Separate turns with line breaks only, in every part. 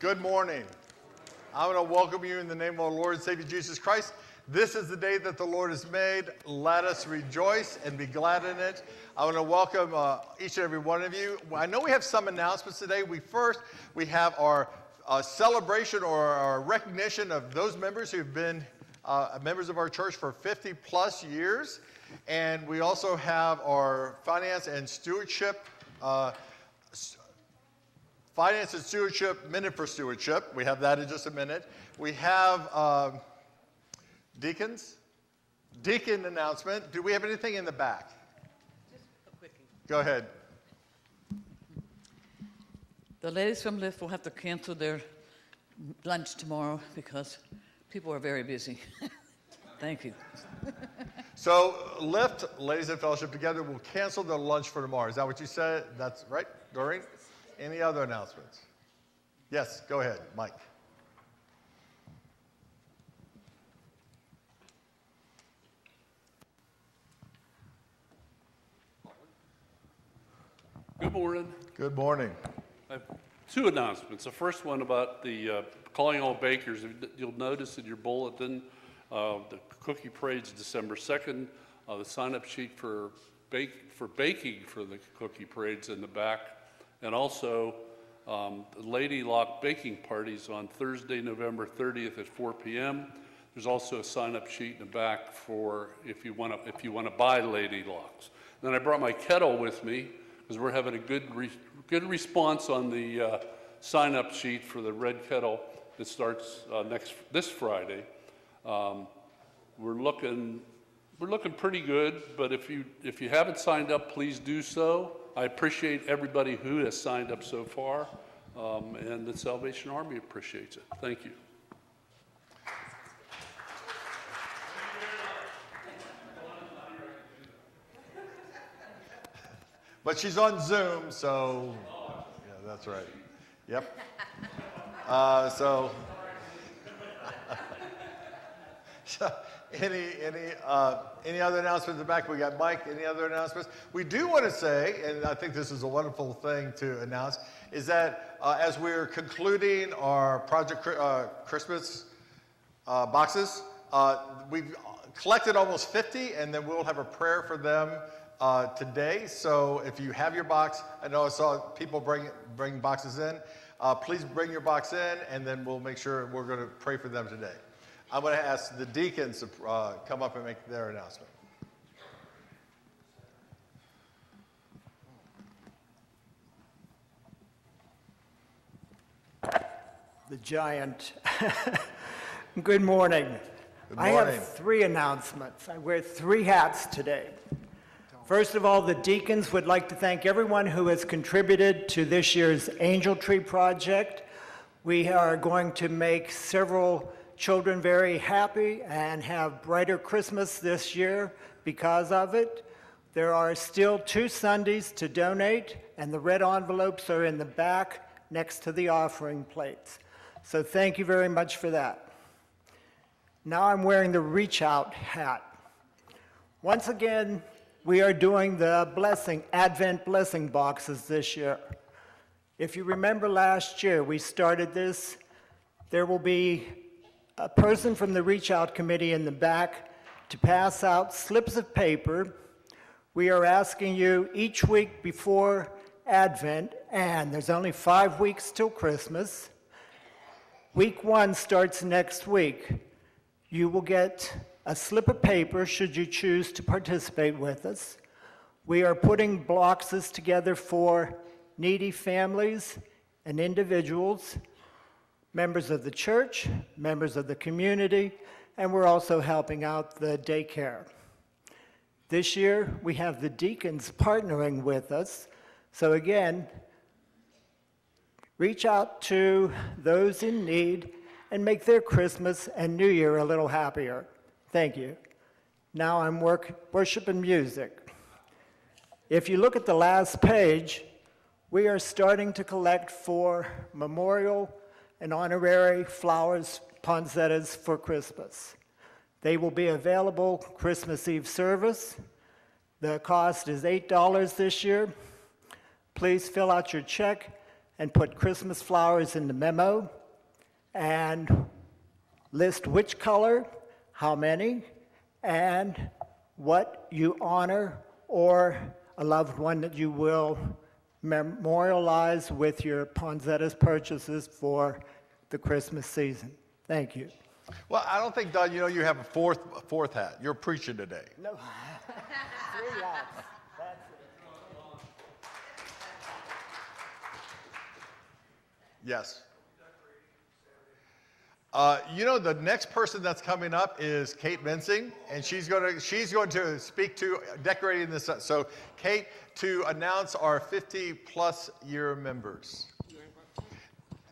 Good morning. I want to welcome you in the name of our Lord and Savior Jesus Christ. This is the day that the Lord has made. Let us rejoice and be glad in it. I want to welcome uh, each and every one of you. I know we have some announcements today. We first we have our uh, celebration or our recognition of those members who've been uh, members of our church for 50 plus years, and we also have our finance and stewardship. Finance and Stewardship, Minute for Stewardship. We have that in just a minute. We have uh, deacons. Deacon announcement. Do we have anything in the back?
Just a quickie.
Go ahead.
The ladies from Lift will have to cancel their lunch tomorrow because people are very busy. Thank you.
So, Lift, Ladies in Fellowship Together, will cancel their lunch for tomorrow. Is that what you said? That's right, Doreen? Any other announcements? Yes, go ahead, Mike.
Good morning.
Good morning.
I have two announcements. The first one about the uh, calling all bakers. You'll notice in your bulletin uh, the cookie parade's December 2nd. Uh, the sign-up sheet for bake for baking for the cookie parade's in the back, and also um, Lady Lock baking parties on Thursday, November 30th at 4 p.m. There's also a sign-up sheet in the back for if you want to if you want to buy Lady Locks. Then I brought my kettle with me because we're having a good re good response on the uh, sign-up sheet for the Red Kettle that starts uh, next this Friday. Um, we're looking we're looking pretty good, but if you if you haven't signed up, please do so. I appreciate everybody who has signed up so far, um, and the Salvation Army appreciates it. Thank you.
But she's on Zoom, so yeah, that's right. Yep. Uh, so, so, any any uh, any other announcements in the back? We got Mike. Any other announcements? We do want to say, and I think this is a wonderful thing to announce, is that uh, as we're concluding our project uh, Christmas uh, boxes, uh, we've collected almost 50, and then we'll have a prayer for them uh, today. So if you have your box, I know I saw people bring, bring boxes in. Please bring your box in, and then we'll make sure we're going to pray for them today. I'm going to ask the deacons to uh, come up and make their announcement.
The giant. Good morning.
Good morning.
I have three announcements. I wear three hats today. First of all, the deacons would like to thank everyone who has contributed to this year's Angel Tree Project. We are going to make several children very happy and have brighter Christmas this year because of it. There are still two Sundays to donate, and the red envelopes are in the back next to the offering plates. So thank you very much for that. Now I'm wearing the reach out hat. Once again, we are doing the blessing, Advent blessing boxes this year. If you remember last year, we started this. There will be a person from the Reach Out Committee in the back to pass out slips of paper. We are asking you each week before Advent, and there's only five weeks till Christmas. Week one starts next week. You will get a slip of paper should you choose to participate with us. We are putting boxes together for needy families and individuals, members of the church, members of the community, and we're also helping out the daycare. This year, we have the deacons partnering with us. So again, reach out to those in need and make their Christmas and New Year a little happier. Thank you. Now I'm work, worship and music. If you look at the last page, we are starting to collect for memorial and honorary flowers, poinsettias for Christmas. They will be available Christmas Eve service. The cost is $8 this year. Please fill out your check and put Christmas flowers in the memo and list which color, how many, and what you honor or a loved one that you will memorialize with your poinsettias purchases for the Christmas season. Thank you.
Well, I don't think, Don, you know, you have a fourth, a fourth hat. You're preaching today.
No. Three hats.
Yes. Uh, you know, the next person that's coming up is Kate Mensing, and she's going to she's going to speak to decorating this. So, Kate, to announce our 50 plus year members.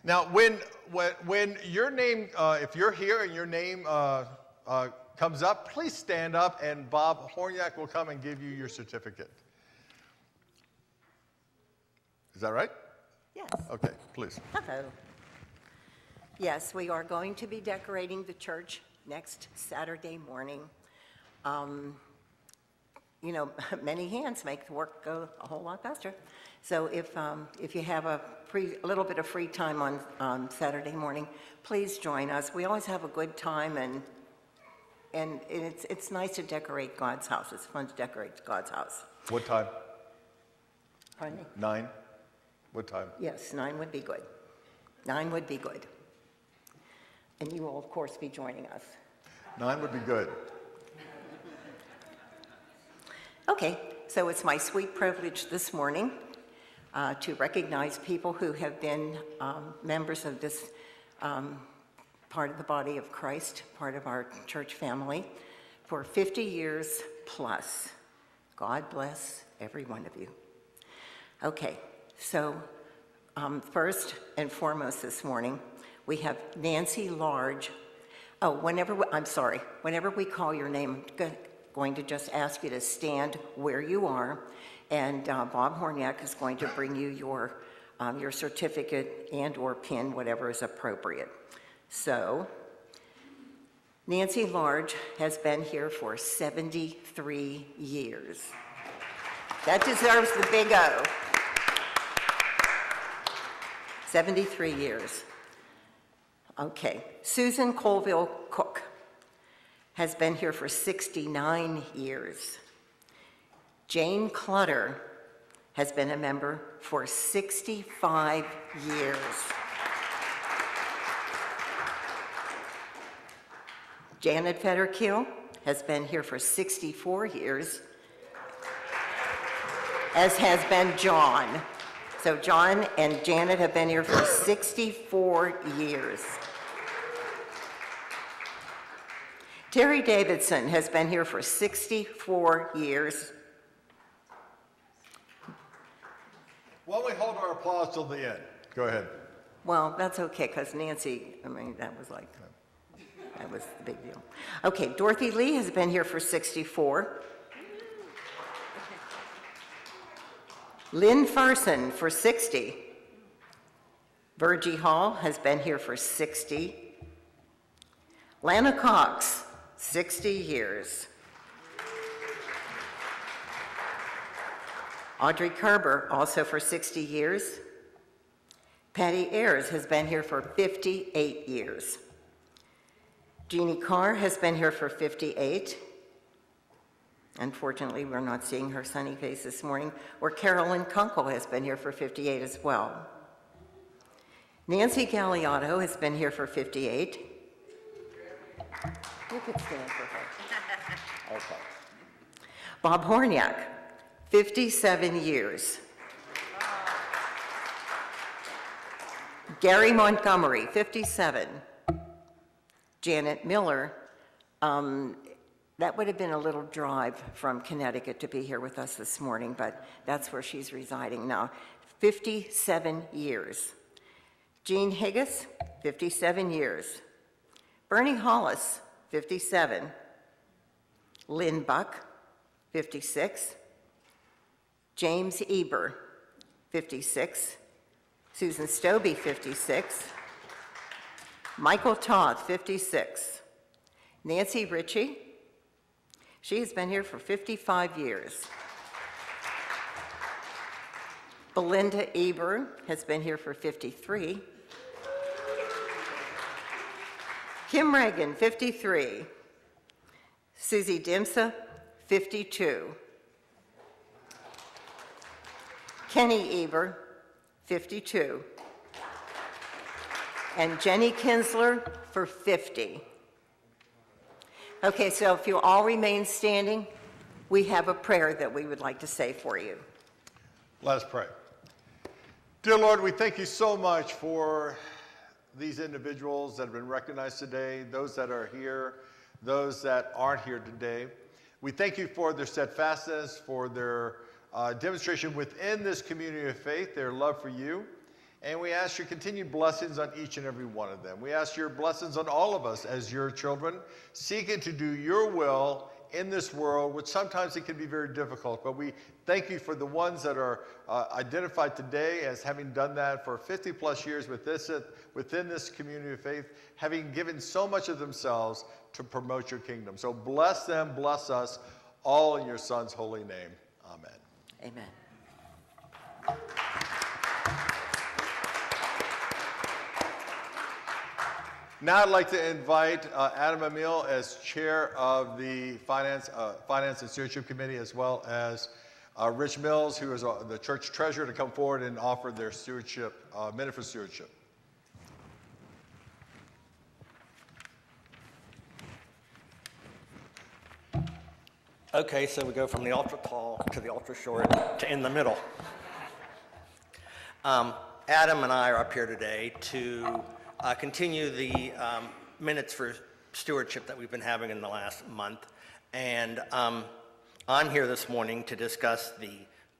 Now, when when when your name, uh, if you're here and your name uh, uh, comes up, please stand up, and Bob Horniak will come and give you your certificate. Is that right?
Yes.
Okay, please.
Hello. Yes, we are going to be decorating the church next Saturday morning. Um, You know, many hands make the work go a whole lot faster. So if, um, if you have a free, a little bit of free time on, on Saturday morning, please join us. We always have a good time and, and it's, it's nice to decorate God's house. It's fun to decorate God's house.
What time?
Pardon me?
Nine? What time?
Yes, nine would be good. Nine would be good. And you will, of course, be joining us.
Nine would be good.
Okay, so it's my sweet privilege this morning uh, to recognize people who have been um, members of this um, part of the body of Christ, part of our church family, for 50 years plus. God bless every one of you. Okay, so um, first and foremost this morning, we have Nancy Large. Oh, whenever, we- I'm sorry, whenever we call your name, I'm go- going to just ask you to stand where you are, and uh, Bob Horniak is going to bring you your, um, your certificate and/or pin, whatever is appropriate. So, Nancy Large has been here for 73 years. That deserves the big O. 73 years. Okay, Susan Colville Cook has been here for 69 years. Jane Clutter has been a member for 65 years. Janet Fetterkill has been here for 64 years, as has been John. So John and Janet have been here for 64 years. Terry Davidson has been here for 64 years.
Why don't we hold our applause till the end? Go ahead.
Well, that's okay, because Nancy, I mean, that was like, that was the big deal. Okay, Dorothy Lee has been here for 64. Lynn Farson for 60. Virgie Hall has been here for 60. Lana Cox, 60 years. Audrey Kerber, also for 60 years. Patty Ayers has been here for 58 years. Jeannie Carr has been here for 58. Unfortunately, we're not seeing her sunny face this morning. Or Carolyn Kunkel has been here for 58 as well. Nancy Galliotto has been here for 58. You could stand for her. Okay. Bob Horniak, 57 years. Gary Montgomery, 57. Janet Miller, um, that would have been a little drive from Connecticut to be here with us this morning, but that's where she's residing now. 57 years. Jean Higgis, 57 years. Bernie Hollis, 57. Lynn Buck, 56. James Eber, 56. Susan Stobie, 56. Michael Toth, 56. Nancy Ritchie, she has been here for 55 years. Belinda Eber has been here for 53. Kim Reagan, 53. Susie Dimsa, 52. Kenny Eber, 52. And Jenny Kinsler for 50. Okay, so if you all remain standing, we have a prayer that we would like to say for you.
Let us pray. Dear Lord, we thank you so much for these individuals that have been recognized today, those that are here, those that aren't here today. We thank you for their steadfastness, for their uh, demonstration within this community of faith, their love for you. And we ask your continued blessings on each and every one of them. We ask your blessings on all of us as your children, seeking to do your will in this world, which sometimes it can be very difficult. But we thank you for the ones that are uh, identified today as having done that for 50 plus years with this, within this community of faith, having given so much of themselves to promote your kingdom. So bless them, bless us, all in your Son's holy name. Amen.
Amen.
Now I'd like to invite uh, Adam Emil as chair of the Finance, uh, Finance and Stewardship Committee, as well as uh, Rich Mills, who is uh, the church treasurer, to come forward and offer their stewardship, uh, minute for stewardship.
Okay, so we go from the ultra tall to the ultra short to in the middle. Um, Adam and I are up here today to uh, continue the um, minutes for stewardship that we've been having in the last month. And um, I'm here this morning to discuss the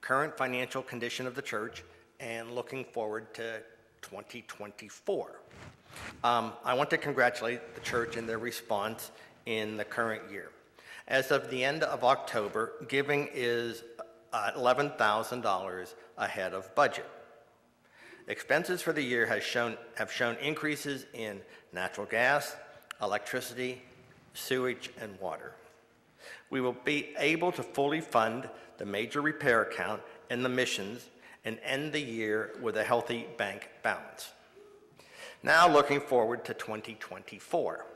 current financial condition of the church and looking forward to 2024. Um, I want to congratulate the church in their response in the current year. As of the end of October, giving is uh, $11,000 ahead of budget. Expenses for the year has shown, have shown increases in natural gas, electricity, sewage, and water. We will be able to fully fund the major repair account and the missions and end the year with a healthy bank balance. Now looking forward to 2024.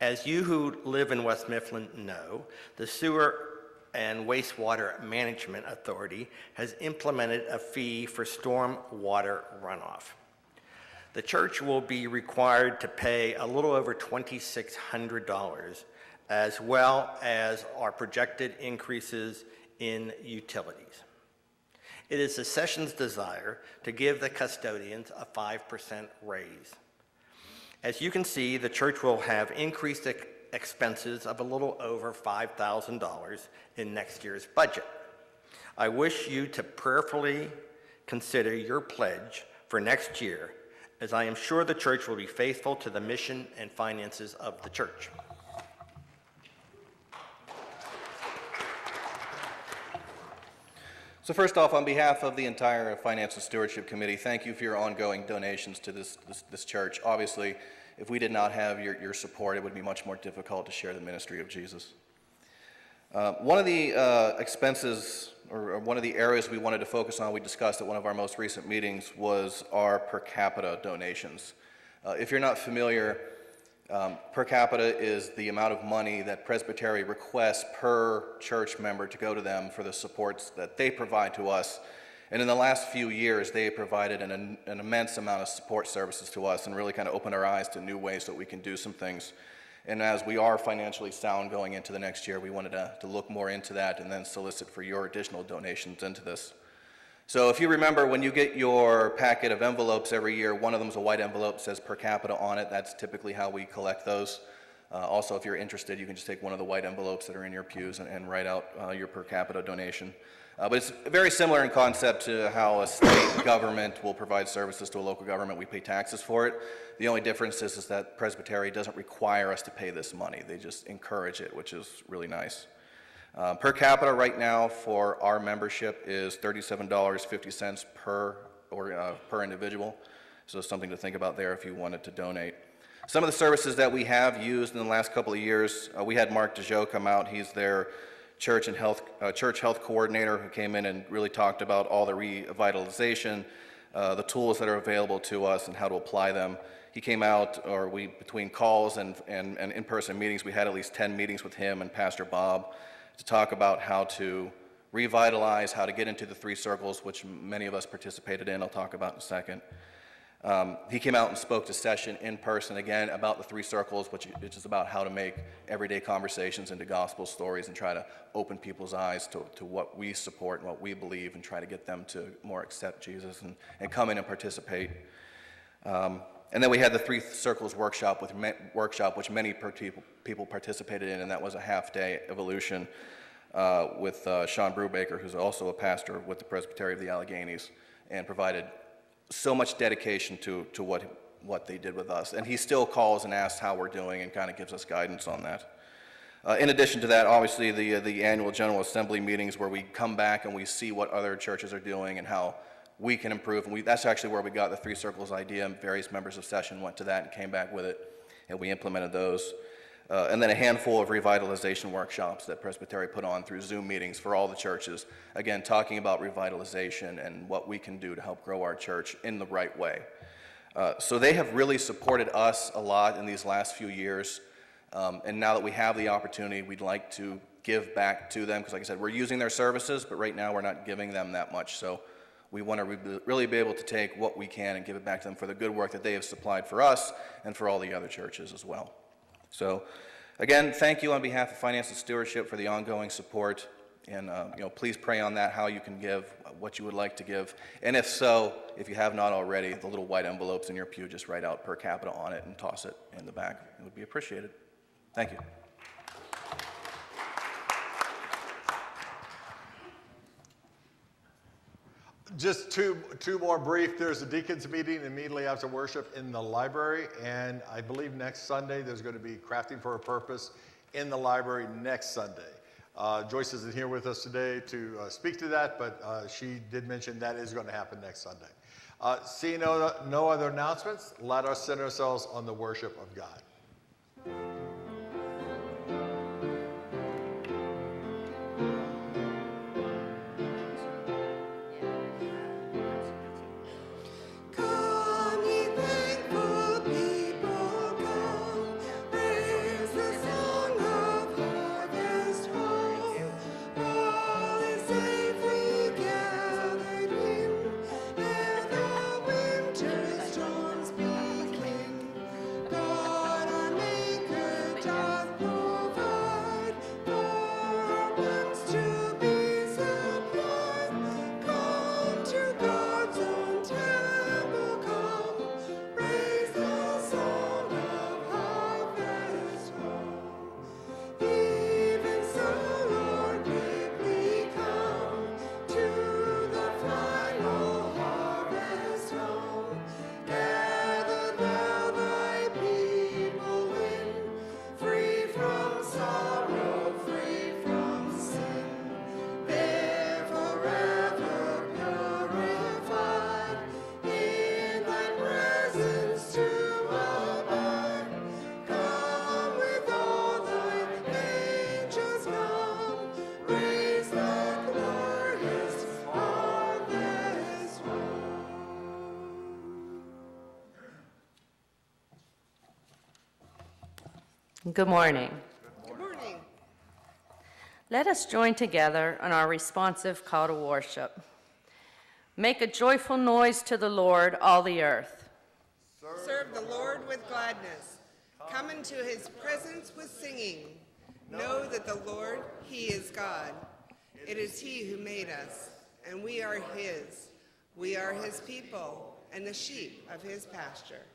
As you who live in West Mifflin know, the Sewer and Wastewater Management Authority has implemented a fee for storm water runoff. The church will be required to pay a little over $2,600, as well as our projected increases in utilities. It is the session's desire to give the custodians a 5% raise. As you can see, the church will have increased expenses of a little over $5,000 in next year's budget. I wish you to prayerfully consider your pledge for next year, as I am sure the church will be faithful to the mission and finances of the church.
So first off, on behalf of the entire Finance and Stewardship Committee, thank you for your ongoing donations to this, this, this church. Obviously, if we did not have your, your support, it would be much more difficult to share the ministry of Jesus. Uh, one of the uh, expenses, or, or one of the areas we wanted to focus on, we discussed at one of our most recent meetings, was our per capita donations. Uh, if you're not familiar, um, per capita is the amount of money that Presbytery requests per church member to go to them for the supports that they provide to us. And in the last few years, they provided an, an immense amount of support services to us and really kind of opened our eyes to new ways that we can do some things. And as we are financially sound going into the next year, we wanted to, to look more into that and then solicit for your additional donations into this. So if you remember, when you get your packet of envelopes every year, one of them is a white envelope, says per capita on it. That's typically how we collect those. Uh, also, if you're interested, you can just take one of the white envelopes that are in your pews and, and write out uh, your per capita donation. Uh, but it's very similar in concept to how a state government will provide services to a local government. We pay taxes for it. The only difference is, is that Presbytery doesn't require us to pay this money. They just encourage it, which is really nice. Uh, per capita right now for our membership is $37.50 per, or, uh, per individual. So something to think about there if you wanted to donate. Some of the services that we have used in the last couple of years, uh, we had Mark DeJoe come out. He's their church and health, uh, church health coordinator who came in and really talked about all the revitalization, uh, the tools that are available to us and how to apply them. He came out, or we, between calls and, and, and in-person meetings, we had at least 10 meetings with him and Pastor Bob to talk about how to revitalize, how to get into the three circles, which many of us participated in, I'll talk about in a second. Um, he came out and spoke to session in person again about the three circles, which, is about how to make everyday conversations into gospel stories and try to open people's eyes to, to what we support and what we believe and try to get them to more accept Jesus and, and come in and participate. Um, and then we had the Three Circles workshop, with workshop which many people, people participated in, and that was a half-day evolution uh, with uh, Sean Brubaker, who's also a pastor with the Presbytery of the Alleghenies, and provided so much dedication to, to what, what they did with us. And he still calls and asks how we're doing and kind of gives us guidance on that. Uh, in addition to that, obviously, the, uh, the annual General Assembly meetings where we come back and we see what other churches are doing and how we can improve. And we, that's actually where we got the Three Circles idea. Various members of session went to that and came back with it, and we implemented those. Uh, and then a handful of revitalization workshops that Presbytery put on through Zoom meetings for all the churches. Again, talking about revitalization and what we can do to help grow our church in the right way. Uh, so they have really supported us a lot in these last few years. Um, and now that we have the opportunity, we'd like to give back to them because, like I said, we're using their services, but right now we're not giving them that much. So we want to re- really be able to take what we can and give it back to them for the good work that they have supplied for us and for all the other churches as well. So, again, thank you on behalf of Finance and Stewardship for the ongoing support. And, uh, you know, please pray on that, how you can give, what you would like to give. And if so, if you have not already, the little white envelopes in your pew, just write out per capita on it and toss it in the back. It would be appreciated. Thank you.
Just two, two more brief. There's a deacons meeting immediately after worship in the library, and I believe next Sunday there's going to be crafting for a purpose in the library next Sunday. Uh, Joyce isn't here with us today to uh, speak to that, but uh, she did mention that is going to happen next Sunday. Uh, seeing no, no other announcements, let us center ourselves on the worship of God.
Good morning.
Good morning.
Let us join together in our responsive call to worship. Make a joyful noise to the Lord, all the earth.
Serve the Lord with gladness. Come into his presence with singing. Know that the Lord, he is God. It is he who made us, and we are his. We are his people and the sheep of his pasture.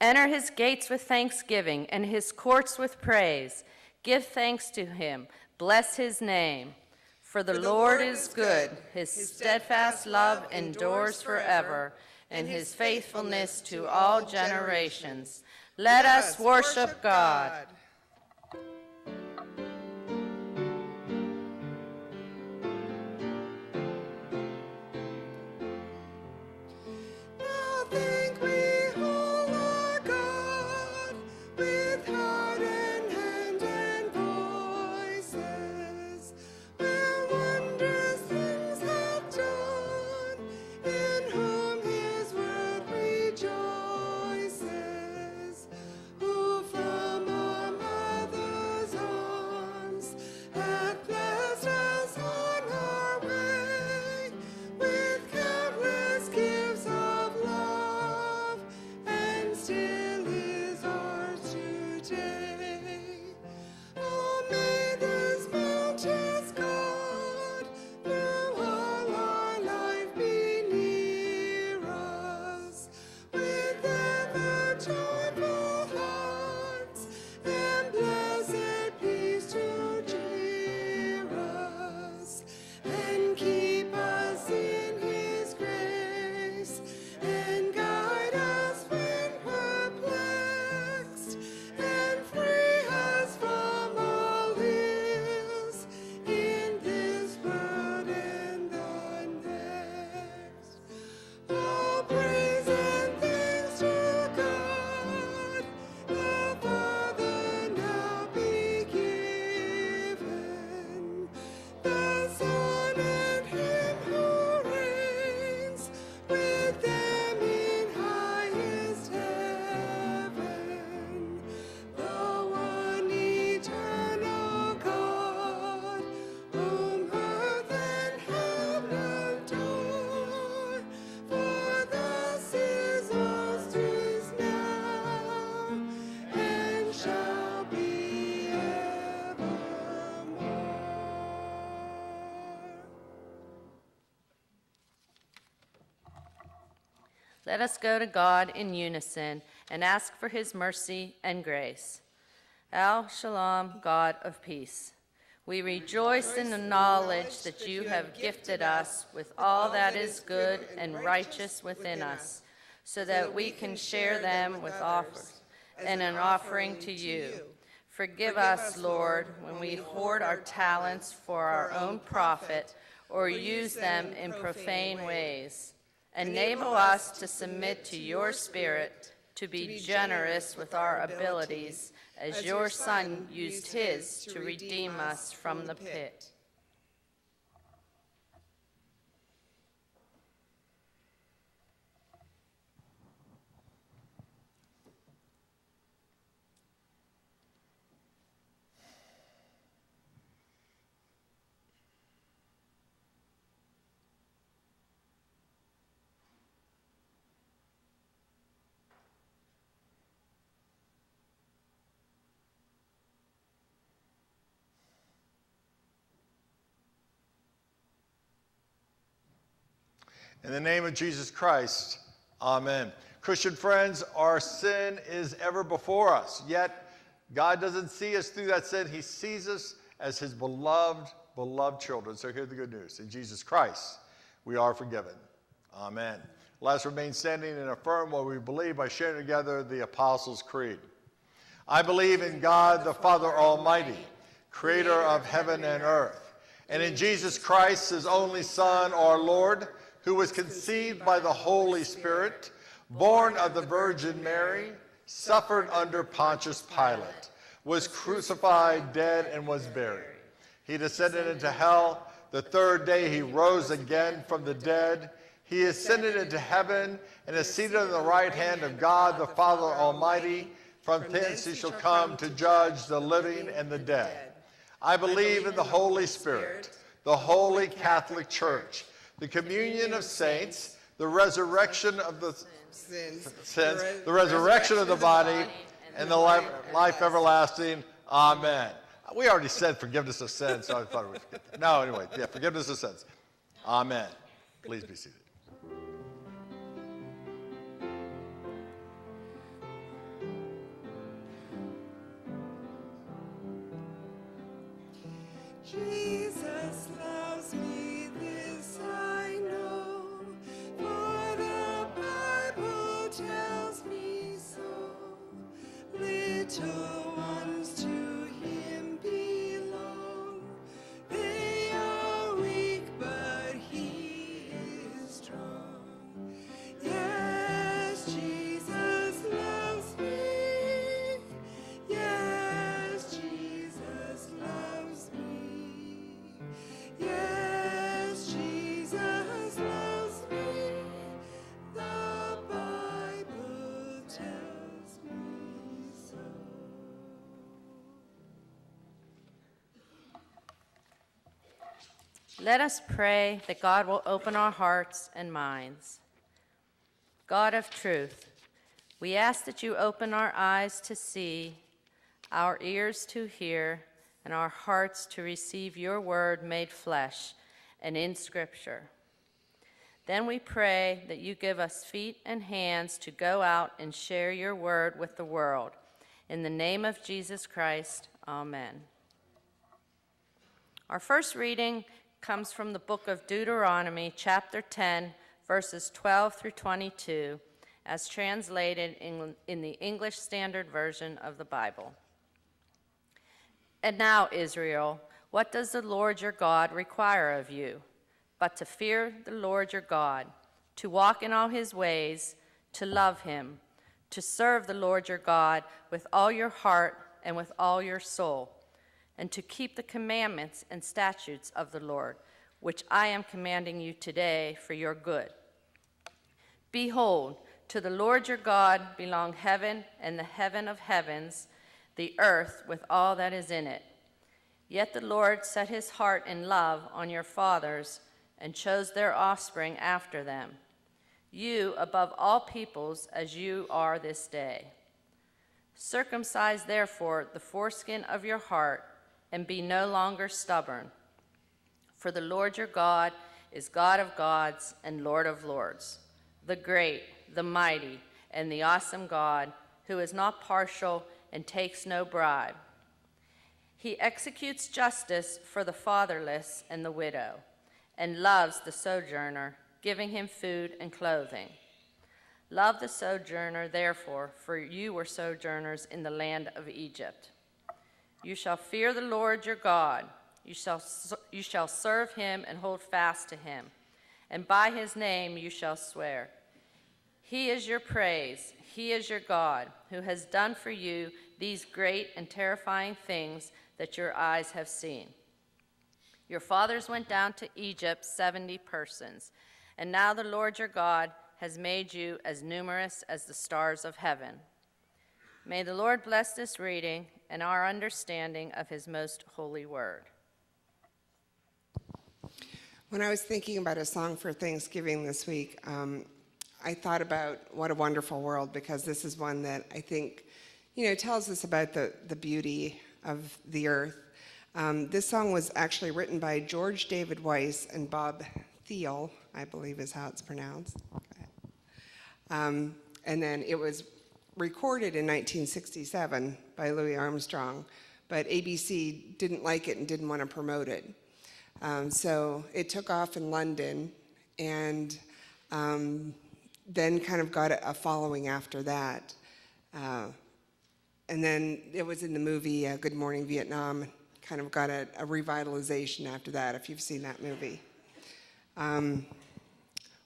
Enter his gates with thanksgiving and his courts with praise. Give thanks to him. Bless his name. For the,
For the
Lord,
Lord
is good. His
His
steadfast love endures forever, and his faithfulness to all generations. Let us worship God. Let us go to God in unison and ask for his mercy and grace. Al Shalom, God of peace. We rejoice in the knowledge that you have gifted us with all that is good and righteous within us, so that we can share them with offers and an offering to you. Forgive us, Lord, when we hoard our talents for our own profit or use them in profane ways. Enable us to submit to your spirit, to be generous with our abilities, as your Son used his to redeem us from the pit.
In the name of Jesus Christ, amen. Christian friends, our sin is ever before us, yet God doesn't see us through that sin. He sees us as his beloved, beloved children. So here's the good news. In Jesus Christ, we are forgiven. Amen. Let us remain standing and affirm what we believe by sharing together the Apostles' Creed. I believe in God, the Father Almighty, creator of heaven and earth, and in Jesus Christ, his only Son, our Lord who was conceived by the Holy Spirit, born of the Virgin Mary, suffered under Pontius Pilate, was crucified, dead, and was buried. He descended into hell. The third day he rose again from the dead. He ascended into heaven and is seated on the right hand of God the Father Almighty. From thence he shall come to judge the living and the dead. I believe in the Holy Spirit, the holy Catholic Church the communion of saints, the resurrection of the
Sins,
sins, the resurrection of the body, and the life, life everlasting. Amen. We already said forgiveness of sins, so I thought we'd forget that. No, anyway, yeah, forgiveness of sins. Amen. Please be seated.
Jesus loves me, Little
Let us pray that God will open our hearts and minds. God of truth, we ask that you open our eyes to see, our ears to hear, and our hearts to receive your word made flesh and in Scripture. Then we pray that you give us feet and hands to go out and share your word with the world. In the name of Jesus Christ, amen. Our first reading comes from the book of Deuteronomy, chapter 10, verses 12 through 22, as translated in, in the English Standard Version of the Bible. And now, Israel, what does the Lord your God require of you? But to fear the Lord your God, to walk in all his ways, to love him, to serve the Lord your God with all your heart and with all your soul, and to keep the commandments and statutes of the Lord, which I am commanding you today for your good. Behold, to the Lord your God belong heaven and the heaven of heavens, the earth with all that is in it. Yet the Lord set his heart in love on your fathers and chose their offspring after them, you above all peoples as you are this day. Circumcise therefore the foreskin of your heart and be no longer stubborn. For the Lord your God is God of gods and Lord of lords, the great, the mighty, and the awesome God, who is not partial and takes no bribe. He executes justice for the fatherless and the widow, and loves the sojourner, giving him food and clothing. Love the sojourner, therefore, for you were sojourners in the land of Egypt. You shall fear the Lord your God. You shall, you shall serve him and hold fast to him, and by his name you shall swear. He is your praise. He is your God, who has done for you these great and terrifying things that your eyes have seen. Your fathers went down to Egypt, 70 persons, and now the Lord your God has made you as numerous as the stars of heaven. May the Lord bless this reading and our understanding of his most holy word.
When I was thinking about a song for Thanksgiving this week, um, I thought about What a Wonderful World because this is one that I think, you know, tells us about the, the beauty of the earth. Um, this song was actually written by George David Weiss and Bob Thiele, I believe is how it's pronounced. Um, and then it was recorded in 1967 by Louis Armstrong, but ABC didn't like it and didn't want to promote it. Um, so it took off in London and um, then kind of got a, following after that. Uh, and then it was in the movie uh, Good Morning Vietnam, kind of got a, a, revitalization after that, if you've seen that movie. Um,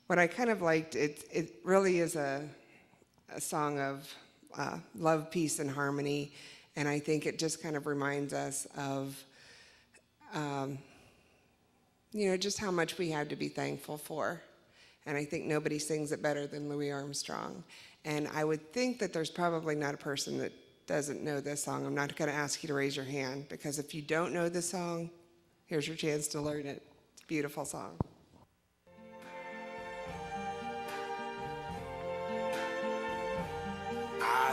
what I kind of liked, it, it really is a, a song of uh, love, peace, and harmony. And I think it just kind of reminds us of, um, you know, just how much we have to be thankful for. And I think nobody sings it better than Louis Armstrong. And I would think that there's probably not a person that doesn't know this song. I'm not going to ask you to raise your hand because if you don't know this song, here's your chance to learn it. It's a beautiful song.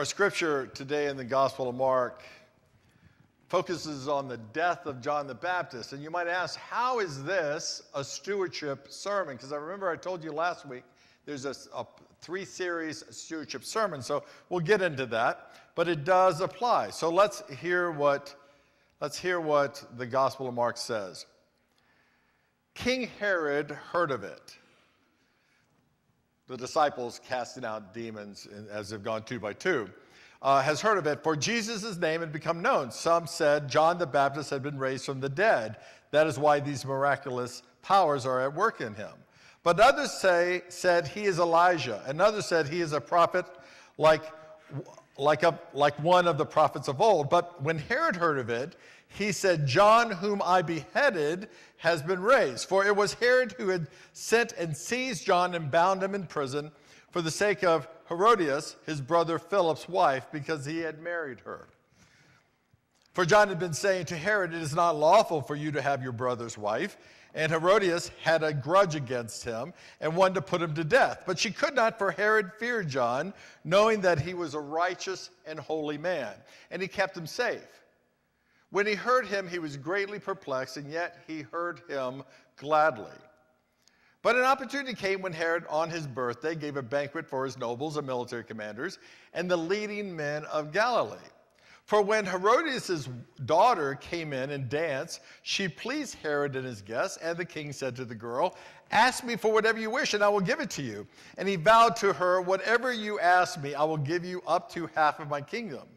Our scripture today in the Gospel of Mark focuses on the death of John the Baptist. And you might ask, how is this a stewardship sermon? Because I remember I told you last week there's a, a three series stewardship sermons. So we'll get into that, but it does apply. So let's hear what, let's hear what the Gospel of Mark says. King Herod heard of it. The disciples casting out demons as they've gone two by two. Uh, has heard of it, for Jesus' name had become known. Some said John the Baptist had been raised from the dead. That is why these miraculous powers are at work in him. But others say, said he is Elijah, and others said he is a prophet like, like, a, like one of the prophets of old. But when Herod heard of it, he said, John, whom I beheaded, has been raised. For it was Herod who had sent and seized John and bound him in prison for the sake of Herodias, his brother Philip's wife, because he had married her. For John had been saying to Herod, It is not lawful for you to have your brother's wife. And Herodias had a grudge against him and wanted to put him to death. But she could not, for Herod feared John, knowing that he was a righteous and holy man, and he kept him safe. When he heard him, he was greatly perplexed, and yet he heard him gladly. But an opportunity came when Herod, on his birthday, gave a banquet for his nobles and military commanders and the leading men of Galilee. For when Herodias' daughter came in and danced, she pleased Herod and his guests, and the king said to the girl, Ask me for whatever you wish, and I will give it to you. And he vowed to her, Whatever you ask me, I will give you up to half of my kingdom.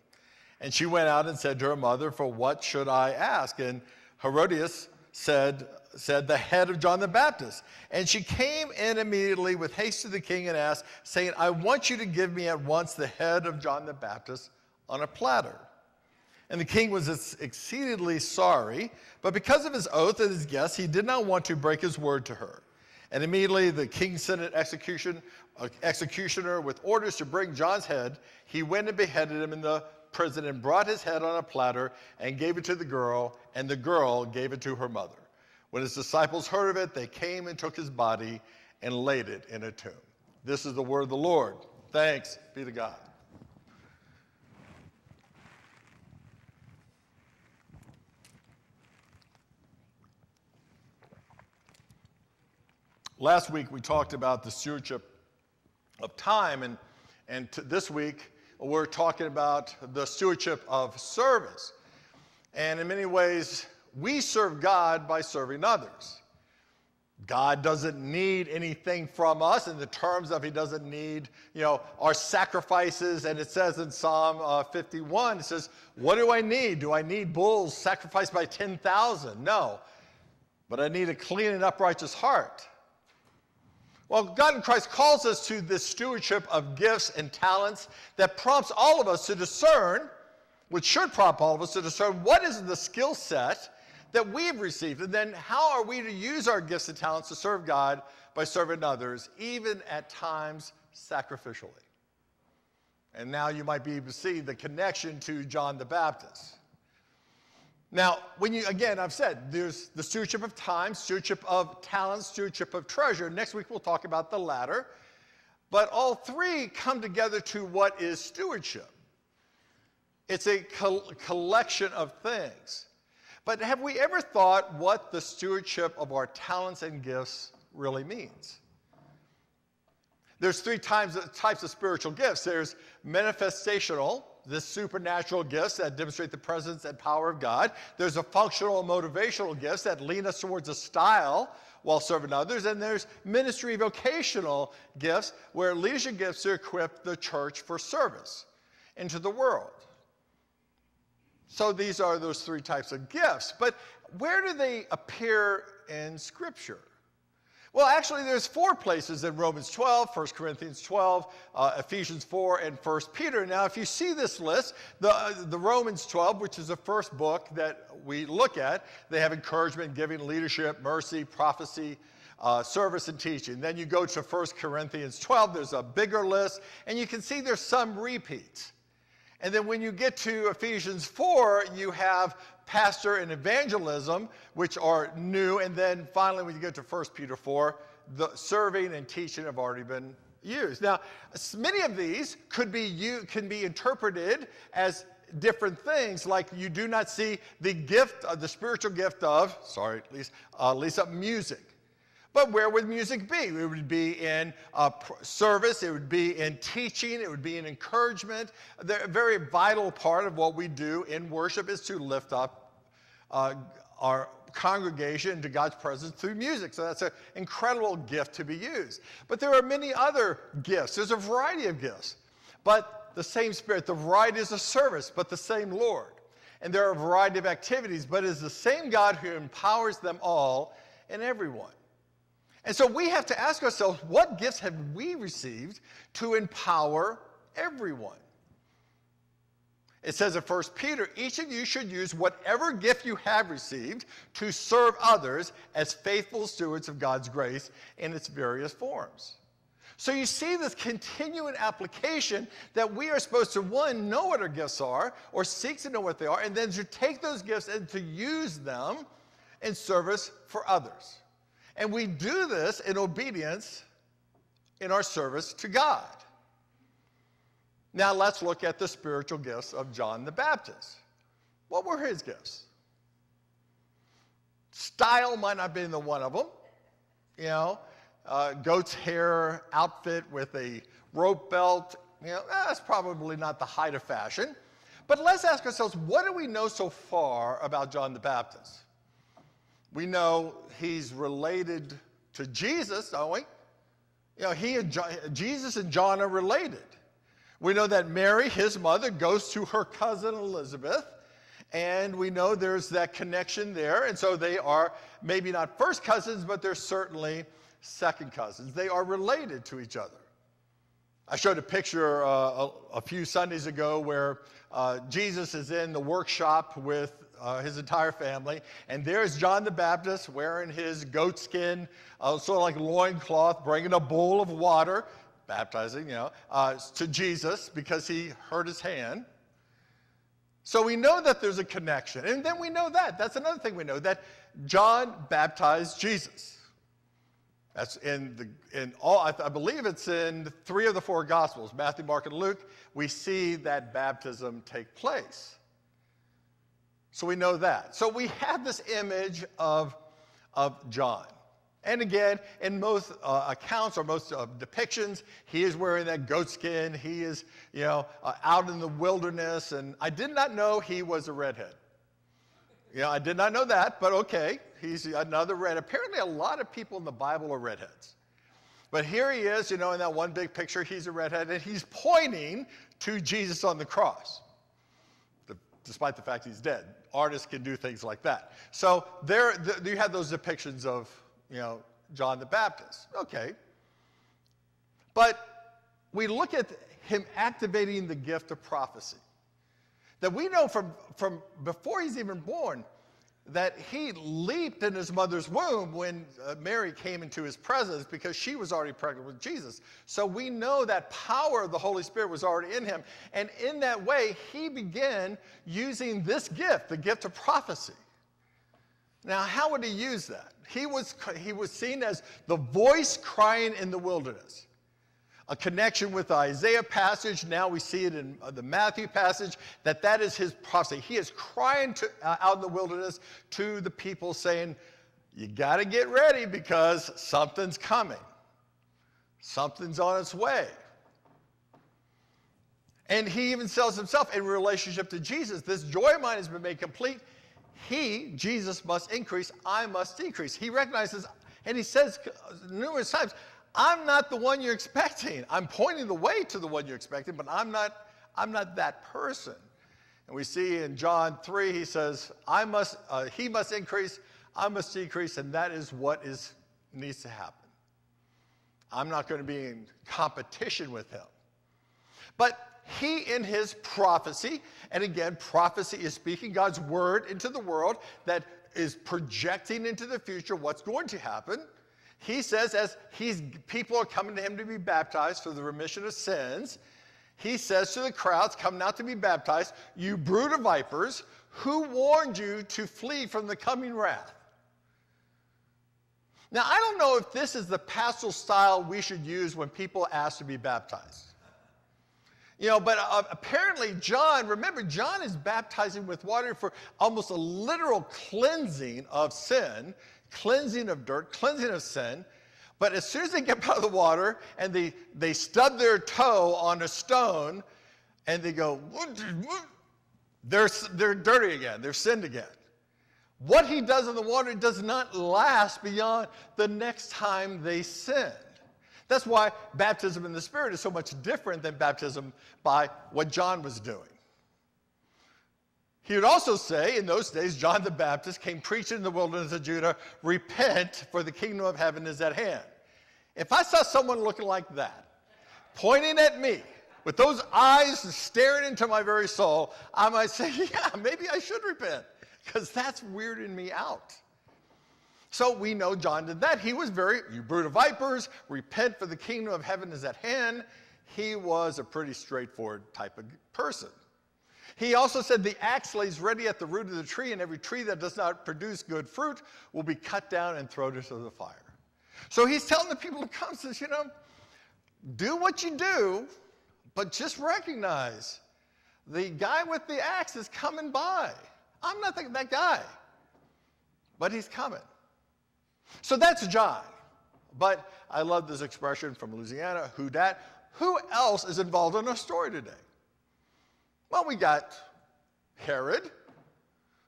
And she went out and said to her mother, For what should I ask? And Herodias said, said, The head of John the Baptist. And she came in immediately with haste to the king and asked, saying, I want you to give me at once the head of John the Baptist on a platter. And the king was exceedingly sorry, but because of his oath and his guests, he did not want to break his word to her. And immediately the king sent an execution, executioner with orders to bring John's head. He went and beheaded him in the and brought his head on a platter and gave it to the girl, and the girl gave it to her mother. When his disciples heard of it, they came and took his body and laid it in a tomb. This is the word of the Lord. Thanks be to God. Last week we talked about the stewardship of time, and, and this week we're talking about the stewardship of service. And in many ways, we serve God by serving others. God doesn't need anything from us in the terms of He doesn't need, you know, our sacrifices. And it says in Psalm uh, 51, it says, What do I need? Do I need bulls sacrificed by 10,000? No. But I need a clean and upright heart. Well, God in Christ calls us to this stewardship of gifts and talents that prompts all of us to discern, which should prompt all of us to discern what is the skill set that we've received, and then how are we to use our gifts and talents to serve God by serving others, even at times sacrificially. And now you might be able to see the connection to John the Baptist. Now, when you, again, I've said there's the stewardship of time, stewardship of talent, stewardship of treasure. Next week we'll talk about the latter. But all three come together to what is stewardship. It's a col- collection of things. But have we ever thought what the stewardship of our talents and gifts really means? There's three types of spiritual gifts. There's manifestational, the supernatural gifts that demonstrate the presence and power of God. There's a functional and motivational gifts that lean us towards a style while serving others. And there's ministry vocational gifts where leadership gifts to equip the church for service into the world. So these are those three types of gifts. But where do they appear in Scripture? Well, actually, there's four places in Romans 12, 1 Corinthians 12, uh, Ephesians 4, and 1 Peter. Now, if you see this list, the, uh, the Romans 12, which is the first book that we look at, they have encouragement, giving, leadership, mercy, prophecy, uh, service, and teaching. Then you go to 1 Corinthians 12, there's a bigger list, and you can see there's some repeats. And then when you get to Ephesians 4, you have pastor and evangelism, which are new. And then finally, when you get to 1 Peter 4, the serving and teaching have already been used. Now, many of these could be, you, can be interpreted as different things, like you do not see the gift, of the spiritual gift of, sorry, Lisa, uh, Lisa music. But where would music be? It would be in uh, service, it would be in teaching, it would be in encouragement. The- A very vital part of what we do in worship is to lift up uh, our congregation to God's presence through music. So that's an incredible gift to be used. But there are many other gifts, there's a variety of gifts. But the same Spirit, the variety is a service, but the same Lord. And there are a variety of activities, but it is the same God who empowers them all and everyone. And so we have to ask ourselves what gifts have we received to empower everyone? It says in 1 Peter, each of you should use whatever gift you have received to serve others as faithful stewards of God's grace in its various forms. So you see this continuing application that we are supposed to, one, know what our gifts are, or seek to know what they are, and then to take those gifts and to use them in service for others. And we do this in obedience in our service to God. Now let's look at the spiritual gifts of John the Baptist. What were his gifts? Style might not been the one of them. You know, uh, goat's hair outfit with a rope belt. You know, that's probably not the height of fashion. But let's ask ourselves what do we know so far about John the Baptist? We know he's related to Jesus, don't we? You know, he and John, Jesus and John are related. We know that Mary, his mother, goes to her cousin Elizabeth, and we know there's that connection there. And so they are maybe not first cousins, but they're certainly second cousins. They are related to each other. I showed a picture uh, a, a, few Sundays ago where uh, Jesus is in the workshop with uh, his entire family, and there's John the Baptist wearing his goatskin, uh, sort of like loincloth, bringing a bowl of water, baptizing, you know, uh, to Jesus because he hurt his hand. So we know that there's a connection. And then we know that. That's another thing we know that John baptized Jesus. That's in the in all I, I, believe it's in three of the four gospels, Matthew, Mark, and Luke, we see that baptism take place. So we know that. So we have this image of, of John. And again, in most uh, accounts or most uh, depictions, he is wearing that goat skin. He is, you know, uh, out in the wilderness. And I did not know he was a redhead. You know, I did not know that, but okay, he's another red. Apparently, a lot of people in the Bible are redheads. But here he is, you know, in that one big picture, he's a redhead, and he's pointing to Jesus on the cross, despite the fact he's dead. Artists can do things like that. So there, the, you have those depictions of, you know, John the Baptist. Okay. But we look at him activating the gift of prophecy that we know from, from before he's even born that he leaped in his mother's womb when uh, Mary came into his presence because she was already pregnant with Jesus. So we know that power of the Holy Spirit was already in him. And in that way, he began using this gift, the gift of prophecy. Now, how would he use that? He was, he was seen as the voice crying in the wilderness a connection with the Isaiah passage. Now we see it in uh, the Matthew passage that that is his prophecy. He is crying to, uh, out in the wilderness to the people saying, You got to get ready because something's coming, something's on its way. And he even tells himself in relationship to Jesus, This joy of mine has been made complete. He, Jesus, must increase, I must decrease. He recognizes, and he says numerous times, I'm not the one you're expecting. I'm pointing the way to the one you're expecting, but I'm not, I'm not that person. And we see in John 3, he says, I must, uh, he must increase, I must decrease, and that is what is, needs to happen. I'm not going to be in competition with him. But he, in his prophecy, and again, prophecy is speaking God's word into the world that is projecting into the future what's going to happen. He says, as he's, people are coming to him to be baptized for the remission of sins, he says to the crowds, Come now to be baptized, you brood of vipers, who warned you to flee from the coming wrath? Now, I don't know if this is the pastoral style we should use when people ask to be baptized. You know, but uh, apparently, John, remember, John is baptizing with water for almost a literal cleansing of sin cleansing of dirt, cleansing of sin. But as soon as they get out of the water and they, they stub their toe on a stone and they go, they're, they're dirty again, they're sinned again. What he does in the water does not last beyond the next time they sin. That's why baptism in the Spirit is so much different than baptism by what John was doing. He would also say, in those days, John the Baptist came preaching in the wilderness of Judah, repent, for the kingdom of heaven is at hand. If I saw someone looking like that, pointing at me, with those eyes staring into my very soul, I might say, yeah, maybe I should repent because that's weirding me out. So we know John did that. He was very, you brood of vipers, repent for the kingdom of heaven is at hand. He was a pretty straightforward type of person. He also said, The axe lays ready at the root of the tree, and every tree that does not produce good fruit will be cut down and thrown into the fire. So he's telling the people to come, says, You know, do what you do, but just recognize the guy with the axe is coming by. I'm not that guy, but he's coming. So that's John. But I love this expression from Louisiana, who dat? Who else is involved in our story today? Well, we got Herod.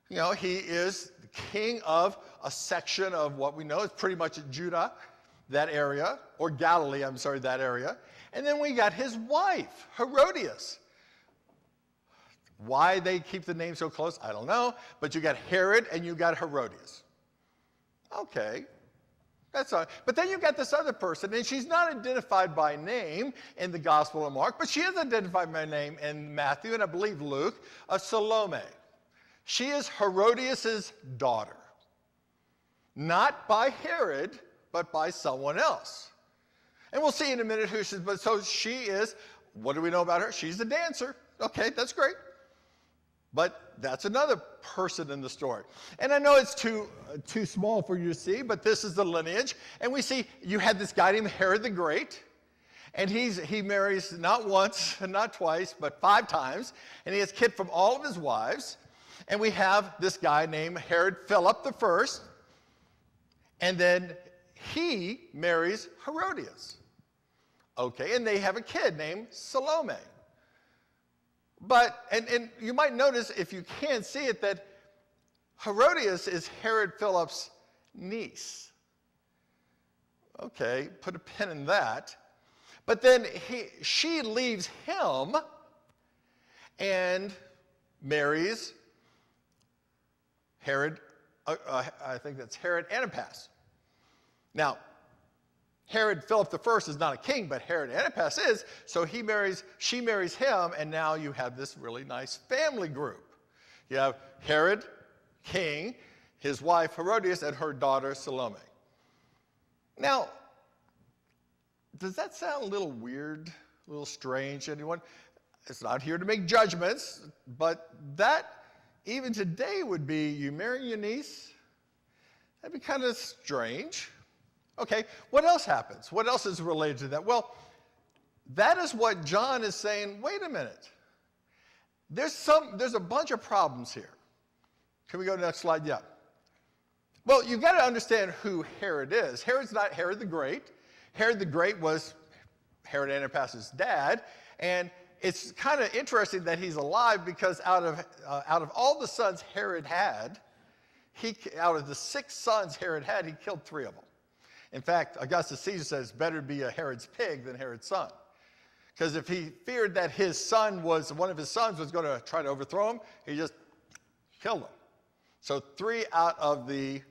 You know, he is the king of a section of what we know is pretty much Judah, that area, or Galilee, I'm sorry, that area. And then we got his wife, Herodias. Why they keep the name so close, I don't know. But you got Herod and you got Herodias. Okay, that's all. But then you got this other person, and she's not identified by name in the Gospel of Mark, but she is identified by name in Matthew and I believe Luke, of Salome. She is Herodias' daughter. Not by Herod, but by someone else. And we'll see in a minute who she's, but so she is, what do we know about her? She's a dancer. Okay, that's great. But that's another person in the story. And I know it's too, uh, too small for you to see, but this is the lineage. And we see you had this guy named Herod the Great. And he's, he marries not once, and not twice, but five times. And he has kids from all of his wives. And we have this guy named Herod Philip the First. And then he marries Herodias. Okay, and they have a kid named Salome. But, and, and you might notice if you can't see it, that Herodias is Herod Philip's niece. Okay, put a pin in that. But then he, she leaves him and marries Herod, uh, uh, I think that's Herod Antipas. Now, Herod Philip I is not a king, but Herod Antipas is, so he marries, she marries him, and now you have this really nice family group. You have Herod, king, his wife Herodias, and her daughter Salome. Now, does that sound a little weird, a little strange? Anyone? It's not here to make judgments, but that even today would be you marry your niece? That'd be kind of strange. Okay, what else happens? What else is related to that? Well, that is what John is saying. Wait a minute. There's, some, there's a bunch of problems here. Can we go to the next slide? Yeah. Well, you've got to understand who Herod is. Herod's not Herod the Great. Herod the Great was Herod Antipas' dad. And it's kind of interesting that he's alive because out of, uh, out of all the sons Herod had, he, out of the six sons Herod had, he killed three of them. In fact, Augustus Caesar says better be a Herod's pig than Herod's son. Because if he feared that his son was, one of his sons was going to try to overthrow him, he just killed him. So three out of the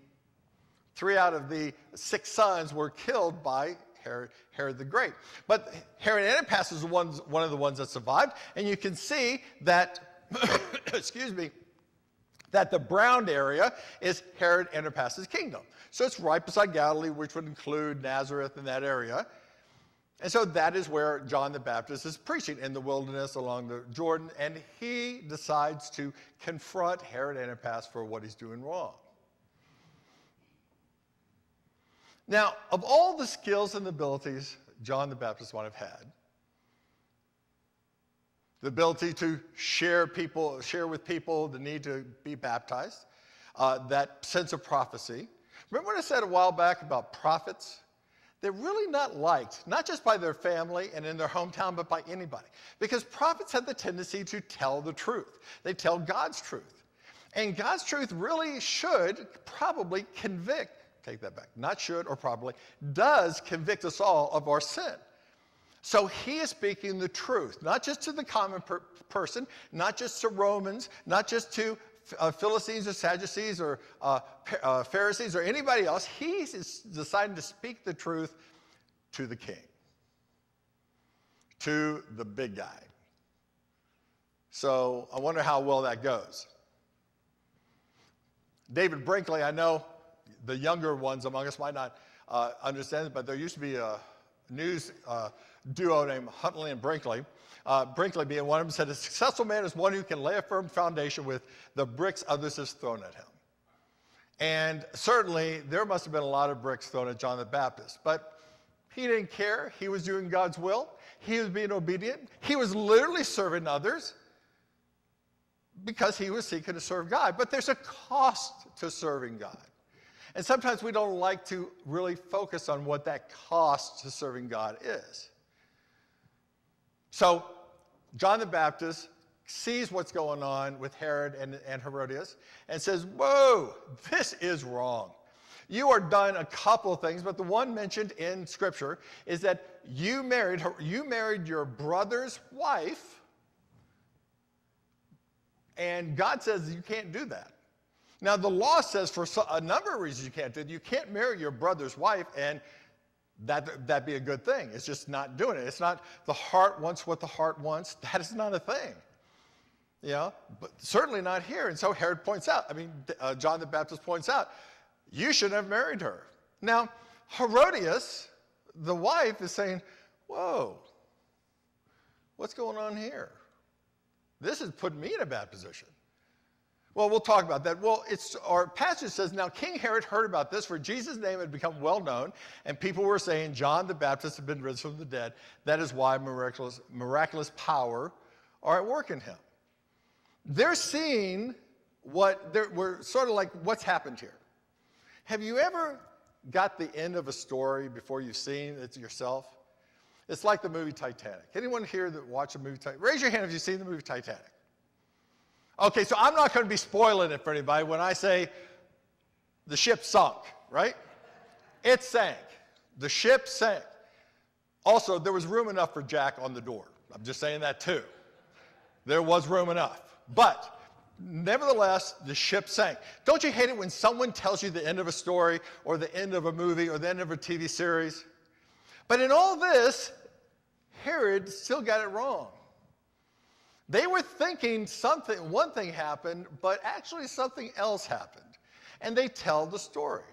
three out of the six sons were killed by Herod, Herod the Great. But Herod Antipas is one, one of the ones that survived, and you can see that, excuse me, that the brown area is Herod Antipas' kingdom. So it's right beside Galilee, which would include Nazareth and that area. And so that is where John the Baptist is preaching in the wilderness along the Jordan, and he decides to confront Herod Antipas for what he's doing wrong. Now, of all the skills and abilities John the Baptist might have had, the ability to share people, share with people the need to be baptized, uh, that sense of prophecy, Remember what I said a while back about prophets? They're really not liked, not just by their family and in their hometown, but by anybody. Because prophets have the tendency to tell the truth, they tell God's truth. And God's truth really should probably convict, take that back, not should or probably, does convict us all of our sin. So he is speaking the truth, not just to the common per- person, not just to Romans, not just to uh, Philistines or Sadducees or uh, uh, Pharisees or anybody else. He's deciding to speak the truth to the king, to the big guy. So I wonder how well that goes. David Brinkley, I know the younger ones among us might not uh, understand but there used to be a news uh, duo named Huntley and Brinkley. Uh, Brinkley being one of them said, a successful man is one who can lay a firm foundation with the bricks others have thrown at him. And certainly there must have been a lot of bricks thrown at John the Baptist, but he didn't care. He was doing God's will. He was being obedient. He was literally serving others because he was seeking to serve God. But there's a cost to serving God. And sometimes we don't like to really focus on what that cost to serving God is. So, John the Baptist sees what's going on with Herod and, and Herodias and says, Whoa, this is wrong. You are done a couple of things, but the one mentioned in Scripture is that you married you married your brother's wife and God says you can't do that. Now, the law says for a number of reasons you can't do it. You can't marry your brother's wife and that, that'd be a good thing. It's just not doing it. It's not the heart wants what the heart wants. That is not a thing. You know, but certainly not here. And so Herod points out, I mean, uh, John the Baptist points out, you shouldn't have married her. Now, Herodias, the wife, is saying, whoa, what's going on here? This has put me in a bad position. Well, we'll talk about that. Well, it's our passage says now King Herod heard about this, for Jesus' name had become well known, and people were saying John the Baptist had been risen from the dead. That is why miraculous, miraculous power are at work in him. They're seeing what they're, we're sort of like what's happened here. Have you ever got the end of a story before you've seen it yourself? It's like the movie Titanic. Anyone here that watched the movie Titanic? Raise your hand if you've seen the movie Titanic. Okay, so I'm not going to be spoiling it for anybody when I say the ship sunk, right? It sank. The ship sank. Also, there was room enough for Jack on the door. I'm just saying that too. There was room enough. But nevertheless, the ship sank. Don't you hate it when someone tells you the end of a story or the end of a movie or the end of a TV series? But in all this, Herod still got it wrong. They were thinking something, one thing happened, but actually something else happened. And they tell the story.